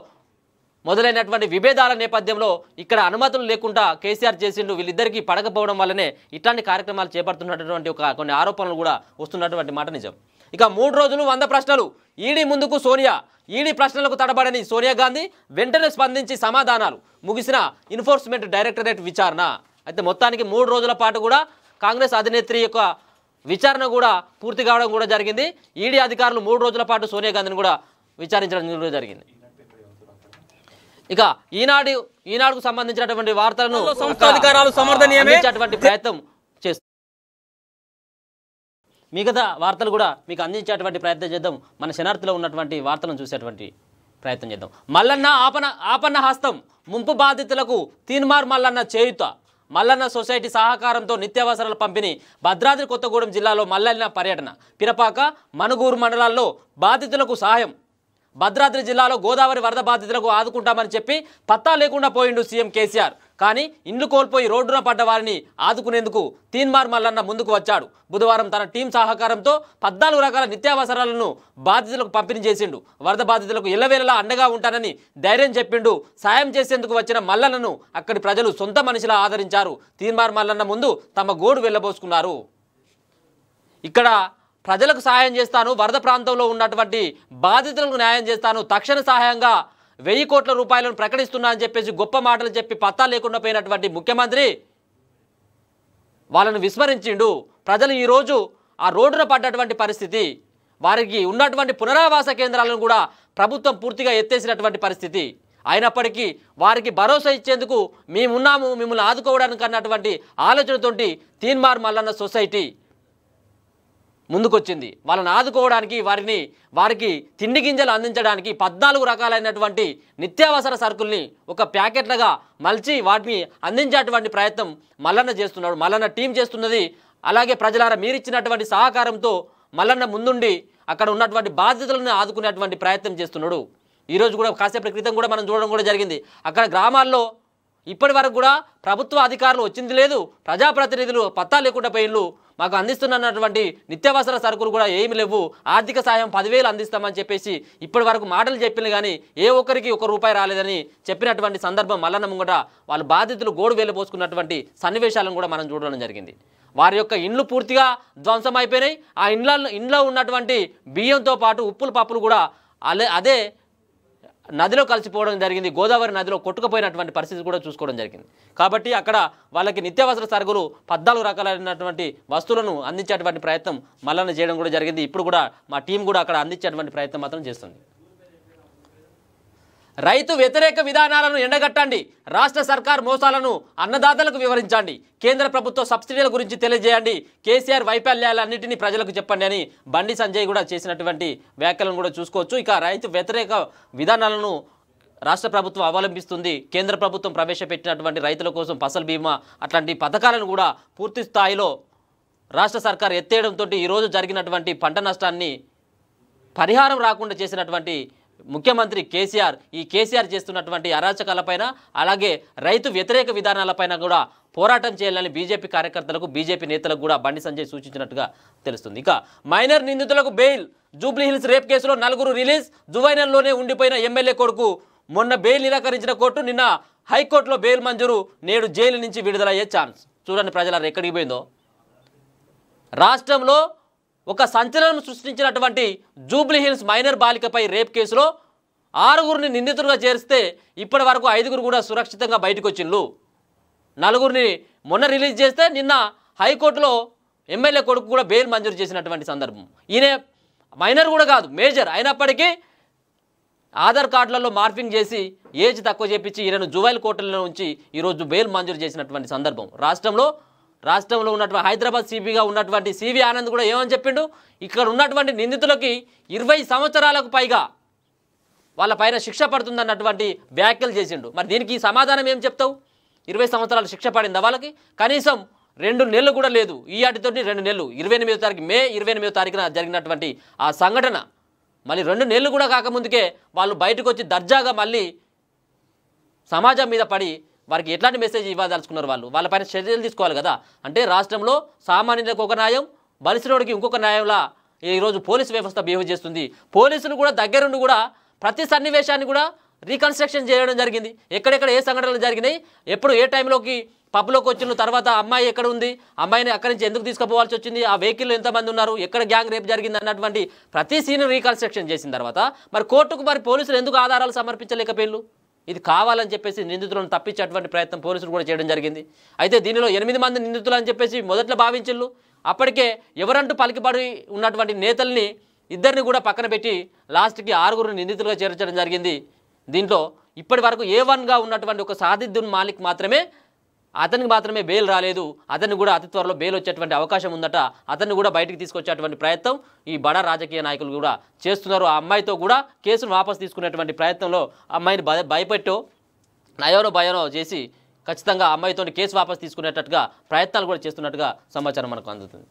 మొదలైనటువంటి విభేదాల నేపథ్యంలో ఇక్కడ అనుమతులు లేకుండా కేసీఆర్ చేసిండు వీళ్ళిద్దరికీ పడకపోవడం వల్లనే ఇట్లాంటి కార్యక్రమాలు చేపడుతున్నటువంటి ఒక కొన్ని ఆరోపణలు కూడా వస్తున్నటువంటి మాట నిజం. ఇక మూడు రోజులు వంద ప్రశ్నలు. ఈడీ ముందుకు సోనియా. ఈడీ ప్రశ్నలకు తడబడని సోనియా గాంధీ వెంటనే స్పందించి సమాధానాలు. ముగిసిన ఎన్ఫోర్స్మెంట్ డైరెక్టరేట్ విచారణ. అయితే మొత్తానికి మూడు రోజుల పాటు కూడా కాంగ్రెస్ అధినేత్రి యొక్క విచారణ కూడా పూర్తి కావడం కూడా జరిగింది. ఈడీ అధికారులు మూడు రోజుల పాటు సోనియా గాంధీని కూడా విచారించడం కూడా జరిగింది. ఇక ఈనాడు ఈనాడుకు సంబంధించినటువంటి వార్తలను సంస్థ అధికారాలు సమర్థనీయమే. అందించేటువంటి ప్రయత్నం మిగతా వార్తలు కూడా మీకు అందించేటువంటి ప్రయత్నం చేద్దాం. మన శనార్థిలో ఉన్నటువంటి వార్తలను చూసేటువంటి ప్రయత్నం చేద్దాం. మల్లన్న ఆపన ఆపన్న హస్తం ముంపు బాధితులకు తీన్మార్ మల్లన్న చేయుత. మల్లన్న సొసైటీ సహకారంతో నిత్యావసరాల పంపిణీ భద్రాద్రి కొత్తగూడెం జిల్లాలో మల్లన్న పర్యటన. పిరపాక మనుగూరు మండలాల్లో బాధితులకు సహాయం. భద్రాద్రి జిల్లాలో గోదావరి వరద బాధితులకు ఆదుకుంటామని చెప్పి పత్తా లేకుండా పోయిండు సీఎం కేసీఆర్. కానీ ఇండ్లు కోల్పోయి రోడ్డున పడ్డ వారిని ఆదుకునేందుకు తీన్మార్ మల్లన్న ముందుకు వచ్చాడు. బుధవారం తన టీం సహకారంతో పద్నాలుగు రకాల నిత్యావసరాలను బాధితులకు పంపిణీ చేసిండు. వరద బాధితులకు ఇళ్ళవేళలా అండగా ఉంటానని ధైర్యం చెప్పిండు. సాయం చేసేందుకు వచ్చిన మల్లన్నను అక్కడి ప్రజలు సొంత మనిషిలా ఆదరించారు. తీన్మార్ మల్లన్న ముందు తమ గోడు వెళ్ళబోసుకున్నారు. ఇక్కడ ప్రజలకు సహాయం చేస్తాను వరద ప్రాంతంలో ఉన్నటువంటి బాధితులకు న్యాయం చేస్తాను తక్షణ సహాయంగా వెయ్యి కోట్ల రూపాయలను ప్రకటిస్తున్నా అని చెప్పేసి గొప్ప మాటలు చెప్పి పత్తా లేకుండా పోయినటువంటి ముఖ్యమంత్రి వాళ్ళను విస్మరించిండు. ప్రజలు ఈరోజు ఆ రోడ్డున పడ్డటువంటి పరిస్థితి వారికి ఉన్నటువంటి పునరావాస కేంద్రాలను కూడా ప్రభుత్వం పూర్తిగా ఎత్తేసినటువంటి పరిస్థితి. అయినప్పటికీ వారికి భరోసా ఇచ్చేందుకు మేమున్నాము మిమ్మల్ని ఆదుకోవడానికి అన్నటువంటి ఆలోచనతోటి తీన్మార్ మల్లన్న సొసైటీ ముందుకొచ్చింది. వాళ్ళని ఆదుకోవడానికి వారిని వారికి తిండి గింజలు అందించడానికి పద్నాలుగు రకాలైనటువంటి నిత్యావసర సరుకుల్ని ఒక ప్యాకెట్లుగా మలిచి వాటిని అందించేటువంటి ప్రయత్నం మల్లన్న చేస్తున్నాడు. మల్లన్న టీం చేస్తున్నది. అలాగే ప్రజలారా మీరిచ్చినటువంటి సహకారంతో మల్లన్న ముందుండి అక్కడ ఉన్నటువంటి బాధ్యతలను ఆదుకునేటువంటి ప్రయత్నం చేస్తున్నాడు. ఈరోజు కూడా కాసేపటి క్రితం కూడా మనం చూడడం కూడా జరిగింది. అక్కడ గ్రామాల్లో ఇప్పటి వరకు కూడా ప్రభుత్వ అధికారులు వచ్చింది లేదు. ప్రజాప్రతినిధులు పత్తా లేకుండా పోయిన్లు. మాకు అందిస్తున్నటువంటి నిత్యావసర సరుకులు కూడా ఏమి లేవు. ఆర్థిక సాయం పదివేలు అందిస్తామని చెప్పేసి ఇప్పటి వరకు మాటలు చెప్పిన కానీ ఏ ఒక్కరికి ఒక రూపాయి రాలేదని చెప్పినటువంటి సందర్భం మల్లన్న ముంగట వాళ్ళ బాధితులు గోడు వెళ్ళిపోసుకున్నటువంటి సన్నివేశాలను కూడా మనం చూడడం జరిగింది. వారి యొక్క ఇండ్లు పూర్తిగా ధ్వంసం అయిపోయినాయి ఆ ఇండ్ల ఇండ్లో ఉన్నటువంటి బియ్యంతో పాటు ఉప్పులు పప్పులు కూడా అదే అదే నదిలో కలిసిపోవడం జరిగింది గోదావరి నదిలో కొట్టుకుపోయినటువంటి పరిస్థితి కూడా చూసుకోవడం జరిగింది. కాబట్టి అక్కడ వాళ్ళకి నిత్యావసర సరుకులు పద్నాలుగు రకాలైనటువంటి వస్తువులను అందించేటువంటి ప్రయత్నం మల్లన్న చేయడం కూడా జరిగింది. ఇప్పుడు కూడా మా టీం కూడా అక్కడ అందించేటువంటి ప్రయత్నం మాత్రం చేస్తుంది. రైతు వ్యతిరేక విధానాలను ఎండగట్టండి. రాష్ట్ర సర్కార్ మోసాలను అన్నదాతలకు వివరించండి. కేంద్ర ప్రభుత్వ సబ్సిడీల గురించి తెలియజేయండి. కేసీఆర్ వైఫల్యాలన్నింటినీ ప్రజలకు చెప్పండి అని బండి సంజయ్ కూడా చేసినటువంటి వ్యాఖ్యలను కూడా చూసుకోవచ్చు. ఇక రైతు వ్యతిరేక విధానాలను రాష్ట్ర ప్రభుత్వం అవలంబిస్తుంది. కేంద్ర ప్రభుత్వం ప్రవేశపెట్టినటువంటి రైతుల కోసం ఫసల్ బీమా అట్లాంటి పథకాలను కూడా పూర్తి స్థాయిలో రాష్ట్ర సర్కార్ ఎత్తేయడంతో ఈరోజు జరిగినటువంటి పంట నష్టాన్ని పరిహారం రాకుండా చేసినటువంటి ముఖ్యమంత్రి కేసీఆర్ ఈ కేసీఆర్ చేస్తున్నటువంటి అరాచకాలపైన అలాగే రైతు వ్యతిరేక విధానాలపైన కూడా పోరాటం చేయాలని బీజేపీ కార్యకర్తలకు బీజేపీ నేతలకు కూడా బండి సంజయ్ సూచించినట్టుగా తెలుస్తుంది. ఇక మైనర్ నిందితులకు బెయిల్. జూబ్లీ హిల్స్ రేప్ కేసులో నలుగురు రిలీజ్. జువైనల్లోనే ఉండిపోయిన ఎమ్మెల్యే కొడుకు. మొన్న బెయిల్ నిరాకరించిన కోర్టు నిన్న హైకోర్టులో బెయిల్ మంజూరు. నేడు జైలు నుంచి విడుదలయ్యే ఛాన్స్. చూడండి ప్రజల ఎక్కడికి పోయిందో. రాష్ట్రంలో ఒక సంచలనం సృష్టించినటువంటి జూబ్లీహిల్స్ మైనర్ బాలికపై రేప్ కేసులో ఆరుగురిని నిందితులుగా చేరిస్తే ఇప్పటి వరకు ఐదుగురు కూడా సురక్షితంగా బయటకు వచ్చిండ్లు నలుగురిని మొన్న రిలీజ్ చేస్తే నిన్న హైకోర్టులో ఎమ్మెల్యే కొడుకు కూడా బెయిల్ మంజూరు చేసినటువంటి సందర్భం. ఈయన మైనర్ కూడా కాదు మేజర్. అయినప్పటికీ ఆధార్ కార్డులలో మార్పింగ్ చేసి ఏజ్ తక్కువ చేపించి ఈయనను జువైల్ కోర్టులలో ఉంచి ఈరోజు బెయిల్ మంజూరు చేసినటువంటి సందర్భం. రాష్ట్రంలో రాష్ట్రంలో ఉన్నటువంటి హైదరాబాద్ సిపిగా ఉన్నటువంటి సివి ఆనంద్ కూడా ఏమని చెప్పిండు? ఇక్కడ ఉన్నటువంటి నిందితులకి ఇరవై సంవత్సరాలకు పైగా వాళ్ళ పైన శిక్ష పడుతుందన్నటువంటి వ్యాఖ్యలు చేసిండు. మరి దీనికి సమాధానం ఏం చెప్తావు? ఇరవై సంవత్సరాలు శిక్ష పడిందా వాళ్ళకి? కనీసం రెండు నెలలు కూడా లేదు. ఈ ఆటితోటి రెండు నెలలు. ఇరవై ఎనిమిదో తారీఖు మే ఇరవై ఎనిమిదో తారీఖున జరిగినటువంటి ఆ సంఘటన. మళ్ళీ రెండు నెలలు కూడా కాకముందుకే వాళ్ళు బయటకు వచ్చి దర్జాగా మళ్ళీ సమాజం మీద పడి వారికి ఎట్లాంటి మెసేజ్ ఇవ్వదలుచుకున్నారు వాళ్ళు? వాళ్ళపైన చర్యలు తీసుకోవాలి కదా. అంటే రాష్ట్రంలో సామాన్యులకు ఒక న్యాయం బలిసినోడికి ఇంకొక న్యాయంలా ఈరోజు పోలీసు వ్యవస్థ బిహేవ్ చేస్తుంది. పోలీసులు కూడా దగ్గరుండి కూడా ప్రతి సన్నివేశాన్ని కూడా రీకన్స్ట్రక్షన్ చేయడం జరిగింది. ఎక్కడెక్కడ ఏ సంఘటనలు జరిగినాయి ఎప్పుడు ఏ టైంలోకి పబ్లోకి వచ్చిన తర్వాత అమ్మాయి ఎక్కడ ఉంది అమ్మాయిని అక్కడి నుంచి ఎందుకు తీసుకుపోవాల్సి వచ్చింది ఆ వెహికల్లో ఎంతమంది ఉన్నారు ఎక్కడ గ్యాంగ్ రేప్ జరిగింది అన్నటువంటి ప్రతి సీన్ రీకన్స్ట్రక్షన్ చేసిన తర్వాత మరి కోర్టుకు మరి పోలీసులు ఎందుకు ఆధారాలు సమర్పించలేకపోయిళ్ళు ఇది కావాలని చెప్పేసి నిందితులను తప్పించేటువంటి ప్రయత్నం పోలీసులు కూడా చేయడం జరిగింది. అయితే దీనిలో ఎనిమిది మంది నిందితులు అని చెప్పేసి మొదట్లో భావించిళ్ళు. అప్పటికే ఎవరంటూ పలికిబడి ఉన్నటువంటి నేతల్ని ఇద్దరిని కూడా పక్కన పెట్టి లాస్ట్కి ఆరుగురు నిందితులుగా చేర్చడం జరిగింది. దీంట్లో ఇప్పటి వరకు ఏ వన్గా ఉన్నటువంటి ఒక సాదిద్దున్ మాలిక్ మాత్రమే అతనికి మాత్రమే బెయిల్ రాలేదు. అతన్ని కూడా అతి త్వరలో బెయిల్ వచ్చేటువంటి అవకాశం ఉందట. అతన్ని కూడా బయటికి తీసుకొచ్చేటువంటి ప్రయత్నం ఈ బడా రాజకీయ నాయకులు కూడా చేస్తున్నారు. ఆ అమ్మాయితో కూడా కేసును వాపసు తీసుకునేటువంటి ప్రయత్నంలో అమ్మాయిని భయ భయపెట్టో నయోనో భయనో చేసి ఖచ్చితంగా అమ్మాయితో కేసు వాపసు తీసుకునేటట్టుగా ప్రయత్నాలు కూడా చేస్తున్నట్టుగా సమాచారం మనకు అందుతుంది.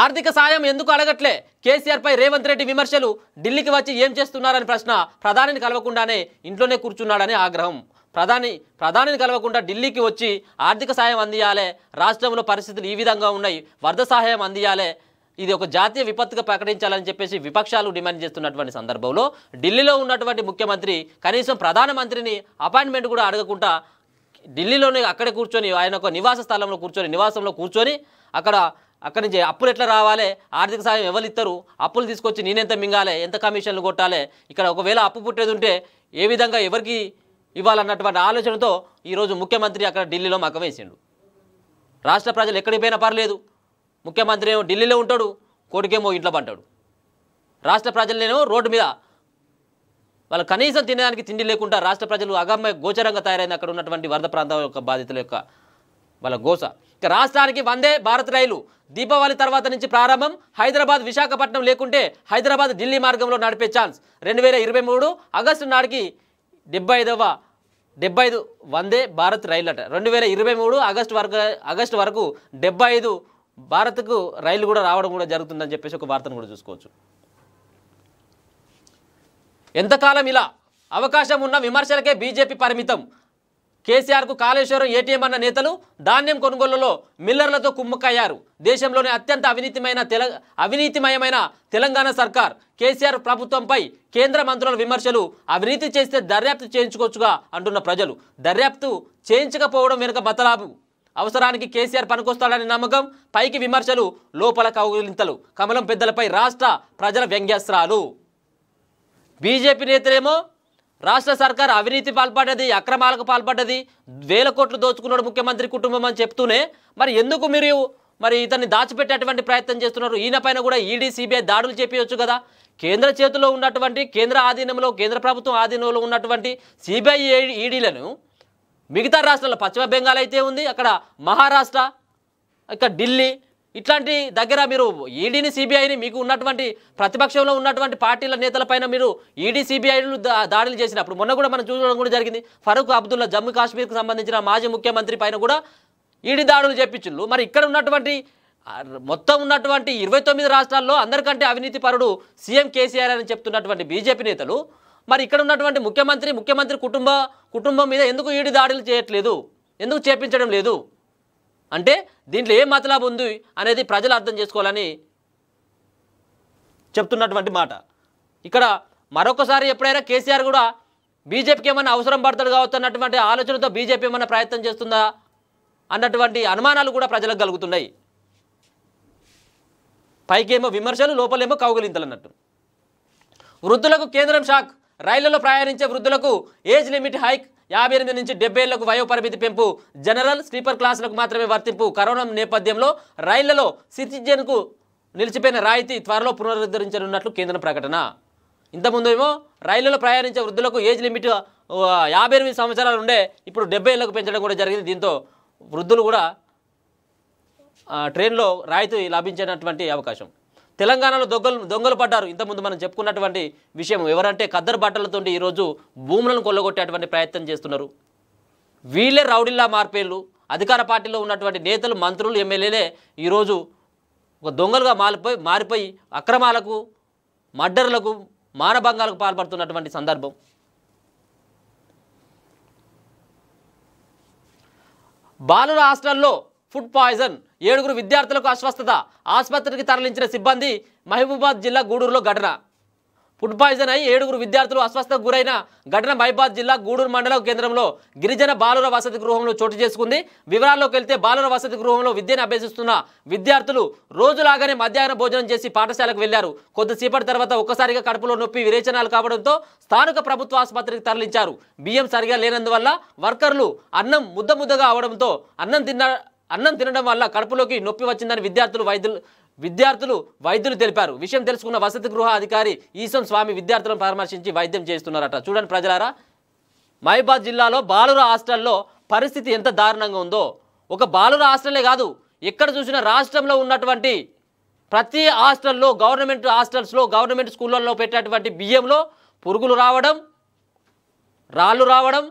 ఆర్థిక సాయం ఎందుకు అడగట్లే? కేసీఆర్పై రేవంత్ రెడ్డి విమర్శలు. ఢిల్లీకి వచ్చి ఏం చేస్తున్నారని ప్రశ్న ప్రధానిని కలవకుండానే ఇంట్లోనే కూర్చున్నాడని ఆగ్రహం. ప్రధాని ప్రధానిని కలవకుండా ఢిల్లీకి వచ్చి ఆర్థిక సాయం అందియాలే. రాష్ట్రంలో పరిస్థితులు ఈ విధంగా ఉన్నాయి. వరద సహాయం అందియాలే. ఇది ఒక జాతీయ విపత్తుగా ప్రకటించాలని చెప్పేసి విపక్షాలు డిమాండ్ చేస్తున్నటువంటి సందర్భంలో ఢిల్లీలో ఉన్నటువంటి ముఖ్యమంత్రి కనీసం ప్రధానమంత్రిని అపాయింట్మెంట్ కూడా అడగకుండా ఢిల్లీలోనే అక్కడే కూర్చొని ఆయన ఒక నివాస స్థలంలో కూర్చొని నివాసంలో కూర్చొని అక్కడ అక్కడి నుంచి అప్పులు ఎట్లా రావాలి? ఆర్థిక సాయం ఎవరు ఇస్తారు? అప్పులు తీసుకొచ్చి నేనెంత మింగాలి? ఎంత కమిషన్లు కొట్టాలి? ఇక్కడ ఒకవేళ అప్పు పుట్టేది ఉంటే ఏ విధంగా ఎవరికి ఇవ్వాలన్నటువంటి ఆలోచనతో ఈరోజు ముఖ్యమంత్రి అక్కడ ఢిల్లీలో మకం వేసిండు. రాష్ట్ర ప్రజలు ఎక్కడికి పోయినా పర్లేదు. ముఖ్యమంత్రి ఏమో ఢిల్లీలో ఉంటాడు కొడుకేమో ఇంట్లో పంటాడు. రాష్ట్ర ప్రజలనేమో రోడ్డు మీద వాళ్ళు కనీసం తినడానికి తిండి లేకుండా రాష్ట్ర ప్రజలు అగమ్య గోచరంగా తయారైంది అక్కడ ఉన్నటువంటి వరద ప్రాంతం యొక్క బాధితుల యొక్క వాళ్ళ గోస. ఇక రాష్ట్రానికి వందే భారత్ రైలు. దీపావళి తర్వాత నుంచి ప్రారంభం హైదరాబాద్ విశాఖపట్నం లేకుంటే హైదరాబాద్ ఢిల్లీ మార్గంలో నడిపే ఛాన్స్. రెండు వేల ఇరవై మూడు ఆగస్టు నాటికి డెబ్బై ఐదవ డెబ్బై ఐదు వందే భారత్ రైలు అట. రెండు వేల ఇరవై మూడు ఆగస్టు వరకు ఆగస్టు వరకు డెబ్బై ఐదు భారత్కు రైలు కూడా రావడం కూడా జరుగుతుందని చెప్పేసి ఒక వార్తను కూడా చూసుకోవచ్చు. ఎంతకాలం ఇలా అవకాశం ఉన్న విమర్శలకే బీజేపీ పరిమితం? కేసీఆర్కు కాళేశ్వరం ఏటీఎం అన్న నేతలు ధాన్యం కొనుగోలులో మిల్లర్లతో కుమ్మక్కయ్యారు దేశంలోని అత్యంత అవినీతిమైన తెల అవినీతిమయమైన తెలంగాణ సర్కార్ కేసీఆర్ ప్రభుత్వంపై కేంద్ర మంత్రుల విమర్శలు అవినీతి చేస్తే దర్యాప్తు చేయించుకోవచ్చుగా అంటున్న ప్రజలు. దర్యాప్తు చేయించకపోవడం వెనుక మతలాభు అవసరానికి కేసీఆర్ పనికొస్తాడనే నమ్మకం పైకి విమర్శలు లోపల కౌగిలింతలు. కమలం పెద్దలపై రాష్ట్ర ప్రజల వ్యంగ్యాస్త్రాలు. బీజేపీ నేతలేమో రాష్ట్ర సర్కార్ అవినీతి పాల్పడ్డది అక్రమాలకు పాల్పడ్డది వేల కోట్లు దోచుకున్నాడు ముఖ్యమంత్రి కుటుంబం అని చెప్తూనే మరి ఎందుకు మీరు మరి ఇతన్ని దాచిపెట్టేటువంటి ప్రయత్నం చేస్తున్నారు? ఈయన పైన కూడా ఈడీ సిబిఐ దాడులు చెప్పవచ్చు కదా. కేంద్ర చేతిలో ఉన్నటువంటి కేంద్ర ఆధీనంలో కేంద్ర ప్రభుత్వం ఆధీనంలో ఉన్నటువంటి సిబిఐ ఈడీలను మిగతా రాష్ట్రాల్లో పశ్చిమ బెంగాల్ అయితే ఉంది అక్కడ మహారాష్ట్ర ఇక్కడ ఢిల్లీ ఇట్లాంటి దగ్గర మీరు ఈడీని సిబిఐని మీకు ఉన్నటువంటి ప్రతిపక్షంలో ఉన్నటువంటి పార్టీల నేతలపైన మీరు ఈడీ సిబిఐలు దాడులు చేసినప్పుడు మొన్న కూడా మనం చూడడం కూడా జరిగింది. ఫరూక్ అబ్దుల్లా జమ్మూ కాశ్మీర్కి సంబంధించిన మాజీ ముఖ్యమంత్రి పైన కూడా ఈడీ దాడులు చేపించుళ్ళు మరి ఇక్కడ ఉన్నటువంటి మొత్తం ఉన్నటువంటి ఇరవై తొమ్మిది రాష్ట్రాల్లో అందరికంటే అవినీతి పరుడు సీఎం కేసీఆర్ అని చెప్తున్నటువంటి బీజేపీ నేతలు. మరి ఇక్కడ ఉన్నటువంటి ముఖ్యమంత్రి ముఖ్యమంత్రి కుటుంబ కుటుంబం మీద ఎందుకు ఈడి దాడులు చేయట్లేదు? ఎందుకు చేపించడం లేదు? అంటే దీంట్లో ఏం మతలాభం ఉంది అనేది ప్రజలు అర్థం చేసుకోవాలని చెప్తున్నటువంటి మాట. ఇక్కడ మరొకసారి ఎప్పుడైనా కేసీఆర్ కూడా బీజేపీకి ఏమైనా అవసరం పడతాడు కావచ్చు అన్నటువంటి ఆలోచనతో బీజేపీ ఏమైనా ప్రయత్నం చేస్తుందా అన్నటువంటి అనుమానాలు కూడా ప్రజలకు కలుగుతున్నాయి. పైకేమో విమర్శలు లోపలేమో కౌగులింతలు అన్నట్టు వృద్ధులకు కేంద్రం షాక్ రైళ్ళలో ప్రయాణించే వృద్ధులకు ఏజ్ లిమిట్ హైక్ యాభై ఎనిమిది నుంచి డెబ్బై ఏళ్ళకు వయో పరిమితి పెంపు. జనరల్ స్లీపర్ క్లాసులకు మాత్రమే వర్తింపు. కరోనా నేపథ్యంలో రైళ్ళలో సిటిజన్కు నిలిచిపోయిన రాయితీ త్వరలో పునరుద్ధరించనున్నట్లు కేంద్రం ప్రకటన. ఇంతకుముందేమో రైళ్ళలో ప్రయాణించే వృద్ధులకు ఏజ్ లిమిట్ యాభై ఎనిమిది సంవత్సరాలు ఉండే ఇప్పుడు డెబ్బై ఏళ్ళకు పెంచడం కూడా జరిగింది. దీంతో వృద్ధులు కూడా ట్రైన్లో రాయితీ లభించేటటువంటి అవకాశం. తెలంగాణలో దొంగలు దొంగలు పడ్డారు. ఇంతకుముందు మనం చెప్పుకున్నటువంటి విషయం ఎవరంటే కద్దరు బట్టలతో ఈరోజు భూములను కొల్లగొట్టేటువంటి ప్రయత్నం చేస్తున్నారు. వీళ్ళే రౌడీల్లా మార్పేళ్ళు. అధికార పార్టీలో ఉన్నటువంటి నేతలు మంత్రులు ఎమ్మెల్యేలే ఈరోజు ఒక దొంగలుగా మారిపోయి మారిపోయి అక్రమాలకు మర్డర్లకు మానభంగాలకు పాల్పడుతున్నటువంటి సందర్భం. బాలుల హాస్టల్లో ఫుడ్ పాయిజన్. ఏడుగురు విద్యార్థులకు అస్వస్థత. ఆసుపత్రికి తరలించిన సిబ్బంది మహబూబాద్ జిల్లా గూడూరులో ఘటన. ఫుడ్ పాయిజన్ అయి ఏడుగురు విద్యార్థులు అస్వస్థకు గురైన ఘటన మహిబాద్ జిల్లా గూడూరు మండల కేంద్రంలో గిరిజన బాలుర వసతి గృహంలో చోటు చేసుకుంది. వివరాల్లోకి వెళ్తే బాలుర వసతి గృహంలో విద్యను అభ్యసిస్తున్న విద్యార్థులు రోజులాగానే మధ్యాహ్న భోజనం చేసి పాఠశాలకు వెళ్ళారు. కొద్దిసేపటి తర్వాత ఒక్కసారిగా కడుపులో నొప్పి విరేచనాలు కావడంతో స్థానిక ప్రభుత్వ ఆసుపత్రికి తరలించారు. బియ్యం సరిగా లేనందువల్ల వర్కర్లు అన్నం ముద్ద ముద్దగా అవడంతో అన్నం తిన్న అన్నం తినడం వల్ల కడుపులోకి నొప్పి వచ్చిందని విద్యార్థులు వైద్యులు విద్యార్థులు వైద్యులు తెలిపారు. విషయం తెలుసుకున్న వసతి గృహ అధికారి ఈశ్వర్ స్వామి విద్యార్థులను పరామర్శించి వైద్యం చేస్తున్నారట. చూడండి ప్రజలారా మహిబాద్ జిల్లాలో బాలుర హాస్టల్లో పరిస్థితి ఎంత దారుణంగా ఉందో. ఒక బాలుర హాస్టలే కాదు ఎక్కడ చూసినా రాష్ట్రంలో ఉన్నటువంటి ప్రతి హాస్టల్లో గవర్నమెంట్ హాస్టల్స్లో గవర్నమెంట్ స్కూళ్ళల్లో పెట్టేటువంటి బియ్యంలో పురుగులు రావడం రాళ్ళు రావడం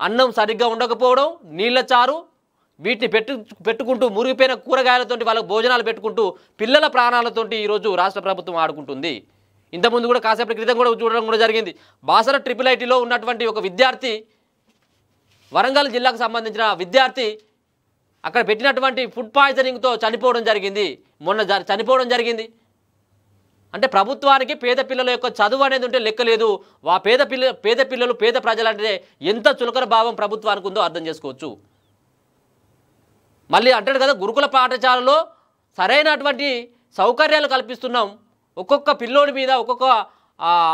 అన్నం సరిగ్గా ఉండకపోవడం నీళ్ళ చారు వీటిని పెట్టు పెట్టుకుంటూ మురిగిపోయిన కూరగాయలతోటి వాళ్ళకు భోజనాలు పెట్టుకుంటూ పిల్లల ప్రాణాలతోటి ఈరోజు రాష్ట్ర ప్రభుత్వం ఆడుకుంటుంది. ఇంతకుముందు కూడా కాసేపటి క్రితం కూడా చూడడం కూడా జరిగింది. బాసర ట్రిపుల్ ఐటీలో ఉన్నటువంటి ఒక విద్యార్థి వరంగల్ జిల్లాకు సంబంధించిన విద్యార్థి అక్కడ పెట్టినటువంటి ఫుడ్ పాయిజనింగ్తో చనిపోవడం జరిగింది. మొన్న చనిపోవడం జరిగింది. అంటే ప్రభుత్వానికి పేద పిల్లల యొక్క చదువు అనేది ఉంటే లెక్కలేదు వా పేద పిల్ల పేద పిల్లలు పేద ప్రజలంటే ఎంత చులకన భావం ప్రభుత్వానికి ఉందో అర్థం చేసుకోవచ్చు. మళ్ళీ అంటాడు కదా గురుకుల పాఠశాలలో సరైనటువంటి సౌకర్యాలు కల్పిస్తున్నాం. ఒక్కొక్క పిల్లోడి మీద ఒక్కొక్క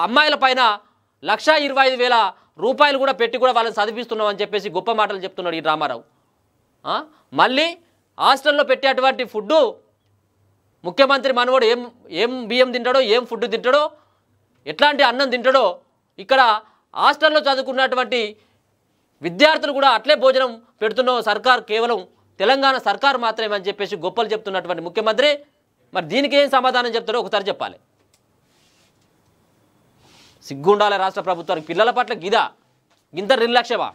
అమ్మాయిల పైన లక్ష ఇరవై ఐదు వేల రూపాయలు కూడా పెట్టి కూడా వాళ్ళని చదివిస్తున్నాం అని చెప్పేసి గొప్ప మాటలు చెప్తున్నాడు ఈ రామారావు. మళ్ళీ హాస్టల్లో పెట్టేటువంటి ఫుడ్డు ముఖ్యమంత్రి మనవడు ఏం ఏం బియ్యం తింటాడో ఏం ఫుడ్ తింటాడో ఎట్లాంటి అన్నం తింటాడో ఇక్కడ హాస్టల్లో చదువుకున్నటువంటి విద్యార్థులు కూడా అట్లే భోజనం పెడుతున్నావు సర్కార్ కేవలం తెలంగాణ సర్కార్ మాత్రమే అని చెప్పేసి గొప్పలు చెప్తున్నటువంటి ముఖ్యమంత్రి మరి దీనికి ఏం సమాధానం చెప్తారో ఒకసారి చెప్పాలి. సిగ్గుండాలి రాష్ట్ర ప్రభుత్వానికి. పిల్లల పట్ల గిదా. ఇంత నిర్లక్ష్యమా?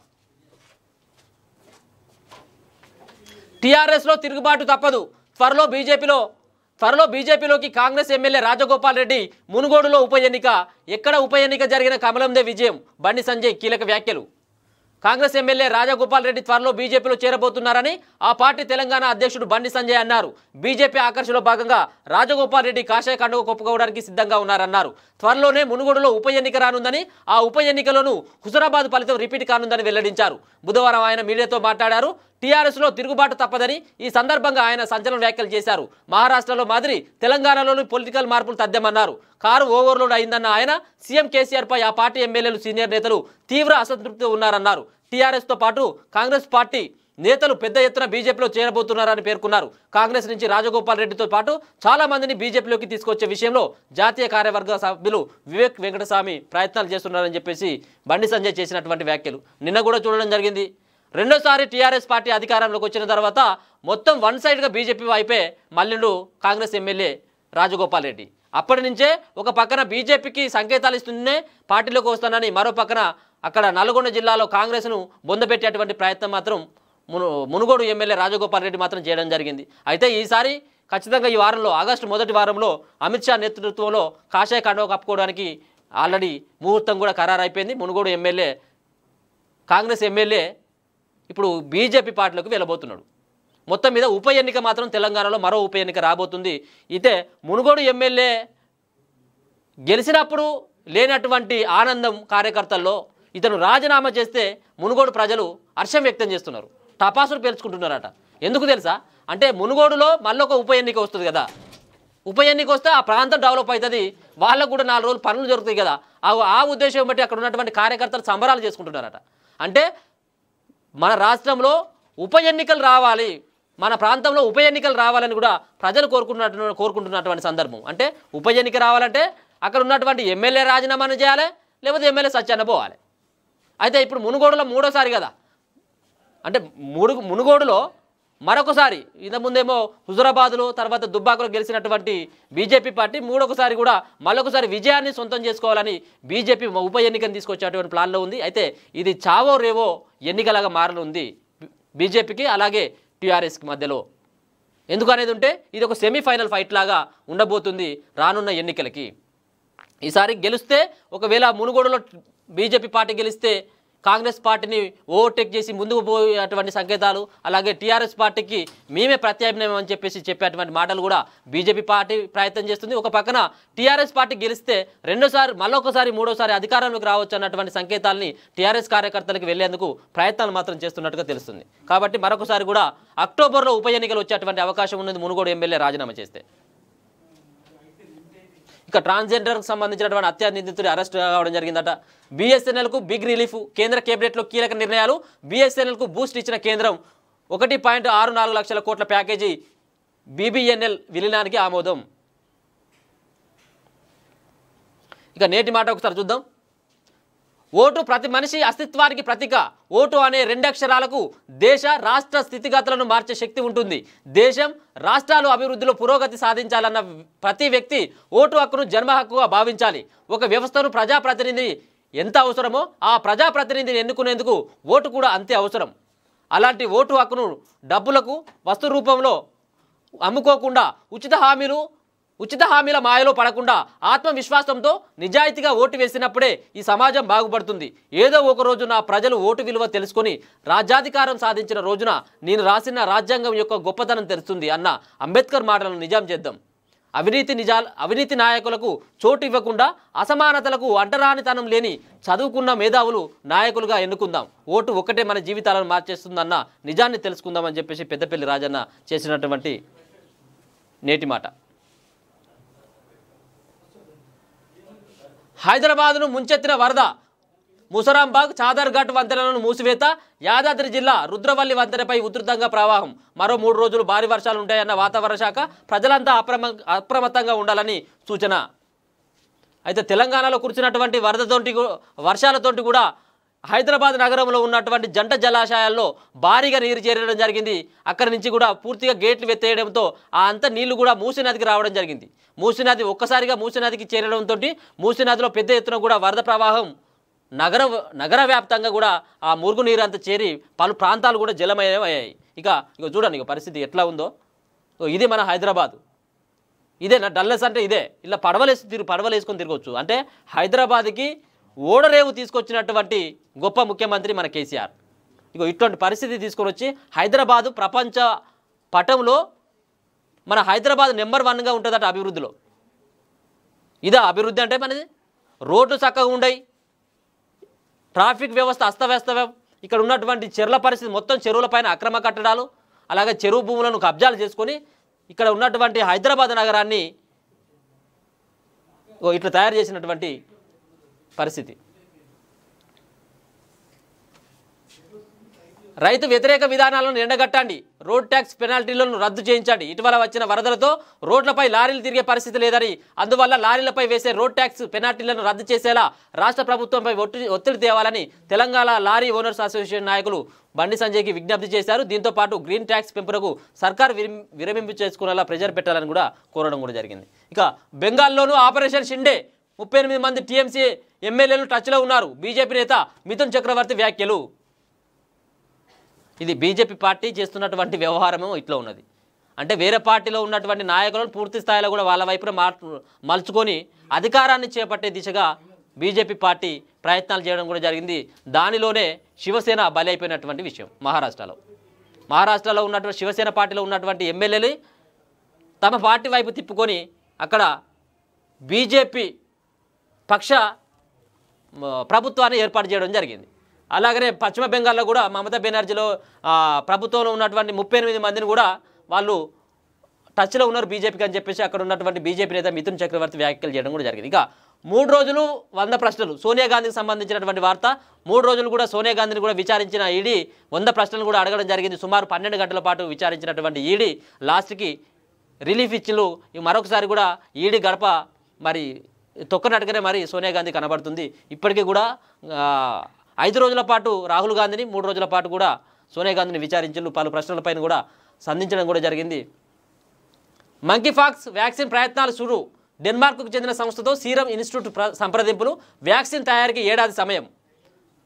టీఆర్ఎస్లో తిరుగుబాటు తప్పదు. త్వరలో బీజేపీలో త్వరలో బీజేపీలోకి కాంగ్రెస్ ఎమ్మెల్యే రాజగోపాల్ రెడ్డి మునుగోడులో ఉప ఎన్నిక. ఎక్కడ ఉప ఎన్నిక జరిగిన కమలందే విజయం? బండి సంజయ్ కీలక వ్యాఖ్యలు. కాంగ్రెస్ ఎమ్మెల్యే రాజగోపాల్ రెడ్డి త్వరలో బీజేపీలో చేరబోతున్నారని ఆ పార్టీ తెలంగాణ అధ్యక్షుడు బండి సంజయ్ అన్నారు. బీజేపీ ఆకర్షణలో భాగంగా రాజగోపాల్ రెడ్డి కాషాయ కండువ కొప్పుకోవడానికి సిద్ధంగా ఉన్నారన్నారు. త్వరలోనే మునుగోడులో ఉప ఎన్నిక రానుందని ఆ ఉప ఎన్నికలోనూ హుజరాబాద్ ఫలితం రిపీట్ కానుందని వెల్లడించారు. బుధవారం ఆయన మీడియాతో మాట్లాడారు. టీఆర్ఎస్లో తిరుగుబాటు తప్పదని ఈ సందర్భంగా ఆయన సంచలన వ్యాఖ్యలు చేశారు. మహారాష్ట్రలో మాదిరి తెలంగాణలోని పొలిటికల్ మార్పులు తథ్యమన్నారు కారు ఓవర్లోడ్ అయిందన్న ఆయన సీఎం కేసీఆర్పై ఆ పార్టీ ఎమ్మెల్యేలు సీనియర్ నేతలు తీవ్ర అసంతృప్తితో ఉన్నారన్నారు. టీఆర్ఎస్తో పాటు కాంగ్రెస్ పార్టీ నేతలు పెద్ద ఎత్తున బీజేపీలో చేరబోతున్నారని పేర్కొన్నారు. కాంగ్రెస్ నుంచి రాజగోపాల్ రెడ్డితో పాటు చాలా మందిని బీజేపీలోకి తీసుకొచ్చే విషయంలో జాతీయ కార్యవర్గ సభ్యులు వివేక్ వెంకటస్వామి ప్రయత్నాలు చేస్తున్నారని చెప్పేసి బండి సంజయ్ చేసినటువంటి వ్యాఖ్యలు. నిన్న కూడా చూడడం జరిగింది. రెండోసారి టీఆర్ఎస్ పార్టీ అధికారంలోకి వచ్చిన తర్వాత మొత్తం వన్ సైడ్గా బీజేపీ వైపే మల్లెండు కాంగ్రెస్ ఎమ్మెల్యే రాజగోపాల్ రెడ్డి. అప్పటి నుంచే ఒక పక్కన బీజేపీకి సంకేతాలు ఇస్తూనే పార్టీలోకి వస్తానని మరో పక్కన అక్కడ నల్గొండ జిల్లాలో కాంగ్రెస్ను బొందపెట్టేటువంటి ప్రయత్నం మాత్రం మును మునుగోడు ఎమ్మెల్యే రాజగోపాల్ రెడ్డి మాత్రం చేయడం జరిగింది. అయితే ఈసారి ఖచ్చితంగా ఈ వారంలో ఆగస్టు మొదటి వారంలో అమిత్ షా నేతృత్వంలో కాషాయ కండవ కప్పుకోవడానికి ఆల్రెడీ ముహూర్తం కూడా ఖరారైపోయింది. మునుగోడు ఎమ్మెల్యే కాంగ్రెస్ ఎమ్మెల్యే ఇప్పుడు బీజేపీ పార్టీలకు వెళ్ళబోతున్నాడు. మొత్తం మీద ఉప ఎన్నిక మాత్రం తెలంగాణలో మరో ఉప ఎన్నిక రాబోతుంది. అయితే మునుగోడు ఎమ్మెల్యే గెలిచినప్పుడు లేనటువంటి ఆనందం కార్యకర్తల్లో ఇతను రాజీనామా చేస్తే మునుగోడు ప్రజలు హర్షం వ్యక్తం చేస్తున్నారు. టపాసులు పేర్చుకుంటున్నారట ఎందుకు తెలుసా? అంటే మునుగోడులో మళ్ళొక ఉప ఎన్నిక వస్తుంది కదా. ఉప ఎన్నిక వస్తే ఆ ప్రాంతం డెవలప్ అవుతుంది వాళ్ళకు కూడా నాలుగు రోజులు పనులు జరుగుతాయి కదా. ఆ ఆ ఉద్దేశం బట్టి అక్కడ ఉన్నటువంటి కార్యకర్తలు సంబరాలు చేసుకుంటున్నారట. అంటే మన రాష్ట్రంలో ఉప ఎన్నికలు రావాలి. మన ప్రాంతంలో ఉప ఎన్నికలు రావాలని కూడా ప్రజలు కోరుకుంటున్న కోరుకుంటున్నటువంటి సందర్భం. అంటే ఉప ఎన్నిక రావాలంటే అక్కడ ఉన్నటువంటి ఎమ్మెల్యే రాజీనామాను చేయాలి లేకపోతే ఎమ్మెల్యే సత్యాన్న పోవాలి. అయితే ఇప్పుడు మునుగోడులో మూడోసారి కదా. అంటే ముడు మునుగోడులో మరొకసారి ఇంతకుముందేమో హుజురాబాద్లో తర్వాత దుబ్బాకులో గెలిచినటువంటి బీజేపీ పార్టీ మూడొకసారి కూడా మరొకసారి విజయాన్ని సొంతం చేసుకోవాలని బీజేపీ ఉప ఎన్నికను తీసుకొచ్చేటువంటి ప్లాన్లో ఉంది. అయితే ఇది చావో రేవో ఎన్నికలాగా మారనుంది బీజేపీకి అలాగే టీఆర్ఎస్కి మధ్యలో. ఎందుకనేది ఉంటే ఇది ఒక సెమీఫైనల్ ఫైట్ లాగా ఉండబోతుంది రానున్న ఎన్నికలకి. ఈసారి గెలిస్తే ఒకవేళ మునుగోడులో బీజేపీ పార్టీ గెలిస్తే కాంగ్రెస్ పార్టీని ఓవర్టేక్ చేసి ముందుకు పోయేటువంటి సంకేతాలు అలాగే టీఆర్ఎస్ పార్టీకి మేమే ప్రత్యామ్నాయం అని చెప్పేసి చెప్పేటువంటి మాటలు కూడా బీజేపీ పార్టీ ప్రయత్నం చేస్తుంది. ఒక పక్కన టీఆర్ఎస్ పార్టీ గెలిస్తే రెండోసారి మళ్ళొకసారి మూడోసారి అధికారంలోకి రావచ్చు అన్నటువంటి సంకేతాలని టీఆర్ఎస్ కార్యకర్తలకు వెళ్ళేందుకు ప్రయత్నాలు మాత్రం చేస్తున్నట్టుగా తెలుస్తుంది. కాబట్టి మరొకసారి కూడా అక్టోబర్లో ఉప ఎన్నికలు వచ్చేటువంటి అవకాశం ఉన్నది మునుగోడు ఎమ్మెల్యే రాజీనామా చేస్తే. ఇక ట్రాన్స్జెండర్కు సంబంధించినటువంటి హత్యా నిందితుడి అరెస్ట్ కావడం జరిగిందట. బీఎస్ఎన్ఎల్కు బిగ్ రిలీఫ్ కేంద్ర కేబినెట్లో కీలక నిర్ణయాలు. బీఎస్ఎన్ఎల్కు బూస్ట్ ఇచ్చిన కేంద్రం ఒకటి పాయింట్ ఆరు నాలుగు లక్షల కోట్ల ప్యాకేజీ బీబీఎన్ఎల్ విలీనానికి ఆమోదం. ఇక నేటి మాట ఒకసారి చూద్దాం. ఓటు ప్రతి మనిషి అస్తిత్వానికి ప్రతీక. ఓటు అనే రెండక్షరాలకు దేశ రాష్ట్ర స్థితిగతులను మార్చే శక్తి ఉంటుంది. దేశం రాష్ట్రాలు అభివృద్ధిలో పురోగతి సాధించాలన్న ప్రతి వ్యక్తి ఓటు హక్కును జన్మ హక్కుగా భావించాలి. ఒక వ్యవస్థను ప్రజాప్రతినిధి ఎంత అవసరమో ఆ ప్రజాప్రతినిధిని ఎన్నుకునేందుకు ఓటు కూడా అంతే అవసరం. అలాంటి ఓటు హక్కును డబ్బులకు వస్తు రూపంలో అమ్ముకోకుండా ఉచిత హామీలు ఉచిత హామీల మాయలో పడకుండా ఆత్మవిశ్వాసంతో నిజాయితీగా ఓటు వేసినప్పుడే ఈ సమాజం బాగుపడుతుంది. ఏదో ఒక రోజు నా ప్రజలు ఓటు విలువ తెలుసుకొని రాజ్యాధికారం సాధించిన రోజున నేను రాసిన రాజ్యాంగం యొక్క గొప్పతనం తెలుస్తుంది అన్న అంబేద్కర్ మాటలను నిజాం చేద్దాం. అవినీతి నిజాల అవినీతి నాయకులకు చోటు ఇవ్వకుండా అసమానతలకు అంటరానితనం లేని చదువుకున్న మేధావులు నాయకులుగా ఎన్నుకుందాం. ఓటు ఒక్కటే మన జీవితాలను మార్చేస్తుందన్న నిజాన్ని తెలుసుకుందామని చెప్పేసి పెద్దపల్లి రాజన్న చేసినటువంటి నేటి మాట. హైదరాబాద్ను ముంచెత్తిన వరద. ముసరాంబాగ్ చాదర్ఘాట్ వంతెనలను మూసివేత యాదాద్రి జిల్లా రుద్రవల్లి వంతెనపై ఉధృతంగా ప్రవాహం. మరో మూడు రోజులు భారీ వర్షాలు ఉంటాయన్న వాతావరణ శాఖ ప్రజలంతా అప్రమ అప్రమత్తంగా ఉండాలని సూచన. అయితే తెలంగాణలో కురిసినటువంటి వరదతోటి వర్షాలతోటి కూడా హైదరాబాద్ నగరంలో ఉన్నటువంటి జంట జలాశయాల్లో భారీగా నీరు చేరడం జరిగింది. అక్కడి నుంచి కూడా పూర్తిగా గేట్లు వెత్తేయడంతో ఆ అంత నీళ్ళు కూడా మూసీ నదికి రావడం జరిగింది. మూసీ నది ఒక్కసారిగా మూసీ నదికి చేరడంతో మూసీ నదిలో పెద్ద ఎత్తున కూడా వరద ప్రవాహం నగర నగర వ్యాప్తంగా కూడా ఆ మురుగు నీరు అంతా చేరి పలు ప్రాంతాలు కూడా జలమయమయ్యాయి. ఇక ఇక చూడండి ఇక పరిస్థితి ఎట్లా ఉందో. ఇగో ఇది మన హైదరాబాద్. ఇదే నా డల్లెస్ అంటే ఇదే. ఇలా పడవలేసి తిరుగు పడవలేసుకొని తిరగవచ్చు అంటే హైదరాబాద్కి ఓడరేవు తీసుకొచ్చినటువంటి గొప్ప ముఖ్యమంత్రి మన కేసీఆర్. ఇగో ఇటువంటి పరిస్థితి తీసుకొని వచ్చి హైదరాబాదు ప్రపంచ పటంలో మన హైదరాబాద్ నెంబర్ వన్గా ఉంటుందట అభివృద్ధిలో. ఇదా అభివృద్ధి అంటే మనది? రోడ్లు చక్కగా ఉండయి. ట్రాఫిక్ వ్యవస్థ అస్తవ్యస్తవం ఇక్కడ ఉన్నటువంటి చెరువుల పరిస్థితి మొత్తం చెరువులపైన అక్రమ కట్టడాలు అలాగే చెరువు భూములను కబ్జాలు చేసుకొని ఇక్కడ ఉన్నటువంటి హైదరాబాద్ నగరాన్ని ఇట్లా తయారు చేసినటువంటి పరిస్థితి. రైతు వ్యతిరేక విధానాలను ఎండగట్టండి. రోడ్ ట్యాక్స్ పెనాల్టీలను రద్దు చేయించండి. ఇటీవల వచ్చిన వరదలతో రోడ్లపై లారీలు తిరిగే పరిస్థితి లేదని అందువల్ల లారీలపై వేసే రోడ్ ట్యాక్స్ పెనాల్టీలను రద్దు చేసేలా రాష్ట్ర ప్రభుత్వంపై ఒత్తిడి ఒత్తిడి తేవాలని తెలంగాణ లారీ ఓనర్స్ అసోసియేషన్ నాయకులు బండి సంజయ్కి విజ్ఞప్తి చేశారు. దీంతో పాటు గ్రీన్ ట్యాక్స్ పెంపునకు సర్కార్ విరం- విరమింపు చేసుకునేలా ప్రెజర్ పెట్టాలని కూడా కోరడం కూడా జరిగింది. ఇక బెంగాల్లోనూ ఆపరేషన్ షిండే ముప్పై ఎనిమిది మంది టీఎంసీ ఎమ్మెల్యేలు టచ్లో ఉన్నారు. బీజేపీ నేత మిథున్ చక్రవర్తి వ్యాఖ్యలు. ఇది బీజేపీ పార్టీ చేస్తున్నటువంటి వ్యవహారము ఇట్లా ఉన్నది. అంటే వేరే పార్టీలో ఉన్నటువంటి నాయకులను పూర్తి స్థాయిలో కూడా వాళ్ళ వైపున మలుచుకొని అధికారాన్ని చేపట్టే దిశగా బీజేపీ పార్టీ ప్రయత్నాలు చేయడం కూడా జరిగింది. దానిలోనే శివసేన బలైపోయినటువంటి విషయం మహారాష్ట్రలో. మహారాష్ట్రలో ఉన్నటువంటి శివసేన పార్టీలో ఉన్నటువంటి ఎమ్మెల్యేలు తమ పార్టీ వైపు తిప్పుకొని అక్కడ బీజేపీ పక్ష ప్రభుత్వాన్ని ఏర్పాటు చేయడం జరిగింది. అలాగనే పశ్చిమ బెంగాల్లో కూడా మమతా బెనర్జీలో ప్రభుత్వంలో ఉన్నటువంటి ముప్పై ఎనిమిది మందిని కూడా వాళ్ళు టచ్లో ఉన్నారు బీజేపీకి అని చెప్పేసి అక్కడ ఉన్నటువంటి బీజేపీ నేత మిథున్ చక్రవర్తి వ్యాఖ్యలు చేయడం కూడా జరిగింది. ఇక మూడు రోజులు వంద ప్రశ్నలు సోనియా గాంధీకి సంబంధించినటువంటి వార్త మూడు రోజులు కూడా సోనియా గాంధీని కూడా విచారించిన ఈడీ వంద ప్రశ్నలు కూడా అడగడం జరిగింది. సుమారు పన్నెండు గంటల పాటు విచారించినటువంటి ఈడీ లాస్ట్కి రిలీఫ్ ఇచ్చిలు మరొకసారి కూడా ఈడీ గడప మరి తొక్కనట్టుగానే మరి సోనియా గాంధీ కనబడుతుంది. ఇప్పటికీ కూడా ఐదు రోజుల పాటు రాహుల్ గాంధీని మూడు రోజుల పాటు కూడా సోనియా గాంధీని విచారించారు పలు ప్రశ్నలపైన కూడా సంధించడం కూడా జరిగింది. మంకీ ఫాక్స్ వ్యాక్సిన్ ప్రయత్నాలు చూడు డెన్మార్క్కు చెందిన సంస్థతో సీరం ఇన్స్టిట్యూట్ ప్ర- సంప్రదింపులు. వ్యాక్సిన్ తయారీకి ఏడాది సమయం.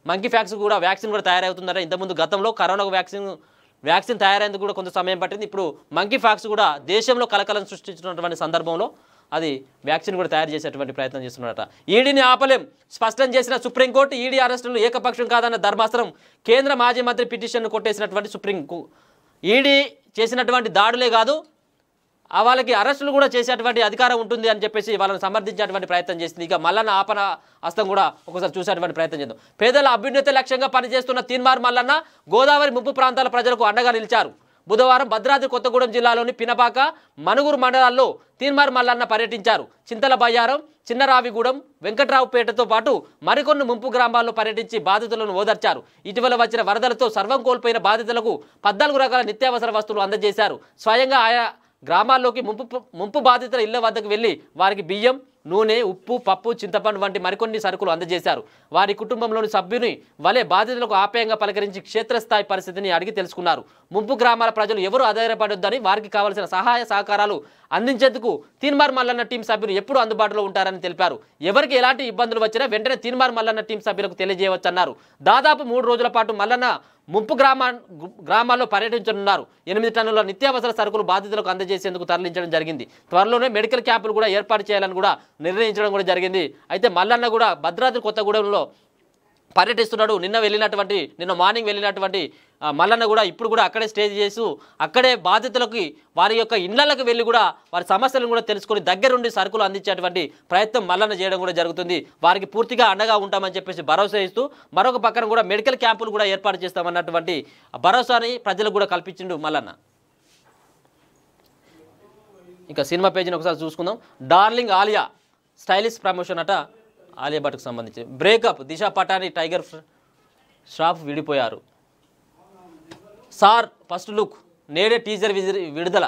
మంకీ ఫ్యాక్స్ కూడా వ్యాక్సిన్ కూడా తయారవుతుందట. ఇంతకుముందు గతంలో కరోనా వ్యాక్సిన్ వ్యాక్సిన్ తయారైందుకు కూడా కొంత సమయం పట్టింది. ఇప్పుడు మంకీఫాక్స్ కూడా దేశంలో కలకలం సృష్టించినటువంటి సందర్భంలో అది వ్యాక్సిన్ కూడా తయారు చేసేటువంటి ప్రయత్నం చేస్తున్నారట ఈడీని ఆపలేం. స్పష్టం చేసిన సుప్రీంకోర్టు ఈడీ అరెస్టులు ఏకపక్షం కాదన్న ధర్మాసనం కేంద్ర మాజీ మంత్రి పిటిషన్ను కొట్టేసినటువంటి సుప్రీం ఈడీ చేసినటువంటి దాడులే కాదు ఆ వాళ్ళకి అరెస్టులు కూడా చేసేటువంటి అధికారం ఉంటుంది అని చెప్పేసి వాళ్ళని సమర్థించేటువంటి ప్రయత్నం చేసింది. ఇక మల్లన్న ఆపన హస్తం కూడా ఒకసారి చూసేటువంటి ప్రయత్నం చేద్దాం. పేదల అభ్యున్నత లక్ష్యంగా పనిచేస్తున్న తీన్మార్ మల్లన్న గోదావరి ముప్పు ప్రాంతాల ప్రజలకు అండగా నిలిచారు. బుధవారం భద్రాద్రి కొత్తగూడెం జిల్లాలోని పినపాక మనుగురు మండలాల్లో తీన్మార్ మల్లన్న పర్యటించారు. చింతల బయ్యారం చిన్నరావిగూడెం వెంకట్రావుపేటతో పాటు మరికొన్ని ముంపు గ్రామాల్లో పర్యటించి బాధితులను ఓదార్చారు. ఇటీవల వచ్చిన వరదలతో సర్వం కోల్పోయిన బాధితులకు పద్నాలుగు రకాల నిత్యావసర వస్తువులు అందజేశారు. స్వయంగా ఆయా గ్రామాల్లోకి ముంపు ముంపు బాధితుల ఇళ్ళ వద్దకు వెళ్ళి వారికి బియ్యం నూనె ఉప్పు పప్పు చింతపండు వంటి మరికొన్ని సరుకులు అందజేశారు. వారి కుటుంబంలోని సభ్యుని వలె బాధితులకు ఆప్యాయంగా పలకరించి క్షేత్రస్థాయి పరిస్థితిని అడిగి తెలుసుకున్నారు. ముంపు గ్రామాల ప్రజలు ఎవరు ఆధారపడొద్దని వారికి కావలసిన సహాయ సహకారాలు అందించేందుకు తీన్మార్ మల్లన్న టీం సభ్యులు ఎప్పుడు అందుబాటులో ఉంటారని తెలిపారు. ఎవరికి ఎలాంటి ఇబ్బందులు వచ్చినా వెంటనే తీన్మార్ మల్లన్న టీం సభ్యులకు తెలియజేయవచ్చన్నారు. దాదాపు మూడు రోజుల పాటు మల్లన్న ముంపు గ్రామా గ్రామాల్లో పర్యటించనున్నారు. ఎనిమిది టన్నుల నిత్యావసర సరుకులు బాధితులకు అందజేసేందుకు తరలించడం జరిగింది. త్వరలోనే మెడికల్ క్యాంపులు కూడా ఏర్పాటు చేయాలని కూడా నిర్ణయించడం కూడా జరిగింది. అయితే మల్లన్న కూడా భద్రాద్రి కొత్తగూడెంలో పర్యటిస్తున్నాడు. నిన్న వెళ్ళినటువంటి నిన్న మార్నింగ్ వెళ్ళినటువంటి మల్లన్న కూడా ఇప్పుడు కూడా అక్కడే స్టే చేస్తూ అక్కడే బాధితులకి వారి యొక్క ఇళ్ళకు వెళ్ళి కూడా వారి సమస్యలను కూడా తెలుసుకొని దగ్గరుండి సరుకులు అందించేటువంటి ప్రయత్నం మల్లన్న చేయడం కూడా జరుగుతుంది. వారికి పూర్తిగా అండగా ఉంటామని చెప్పేసి భరోసా ఇస్తూ మరొక పక్కన కూడా మెడికల్ క్యాంపులు కూడా ఏర్పాటు చేస్తామన్నటువంటి భరోసాని ప్రజలకు కూడా కల్పించిండు మల్లన్న. ఇక సినిమా పేజీని ఒకసారి చూసుకుందాం. డార్లింగ్ ఆలియా స్టైలిష్ ప్రమోషన్ అట. ఆలియా భట్కు సంబంధించి. బ్రేకప్ దిశా పటాని టైగర్ షాప్ ష్రాఫ్ విడిపోయారు. సార్ ఫస్ట్ లుక్ నేడే టీజర్ విడుదల.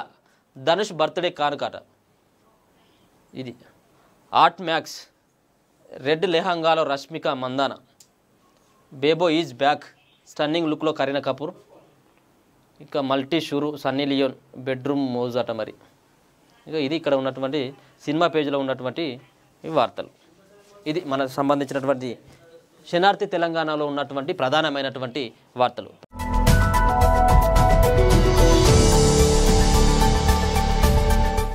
ధనుష్ బర్త్డే కానుకాట. ఇది. Art max red లెహంగాలో Rashmika Mandanna. Bebo is back stunning లుక్లో కరీనా కపూర్. ఇంకా మల్టీ షూరు సన్నీ లియోన్ బెడ్రూమ్ మోజ్ అట మరి. ఇక ఇది ఇక్కడ ఉన్నటువంటి సినిమా పేజీలో ఉన్నటువంటి వార్తలు. ఇది మనకు సంబంధించినటువంటి శనార్థి తెలంగాణలో ఉన్నటువంటి ప్రధానమైనటువంటి వార్తలు.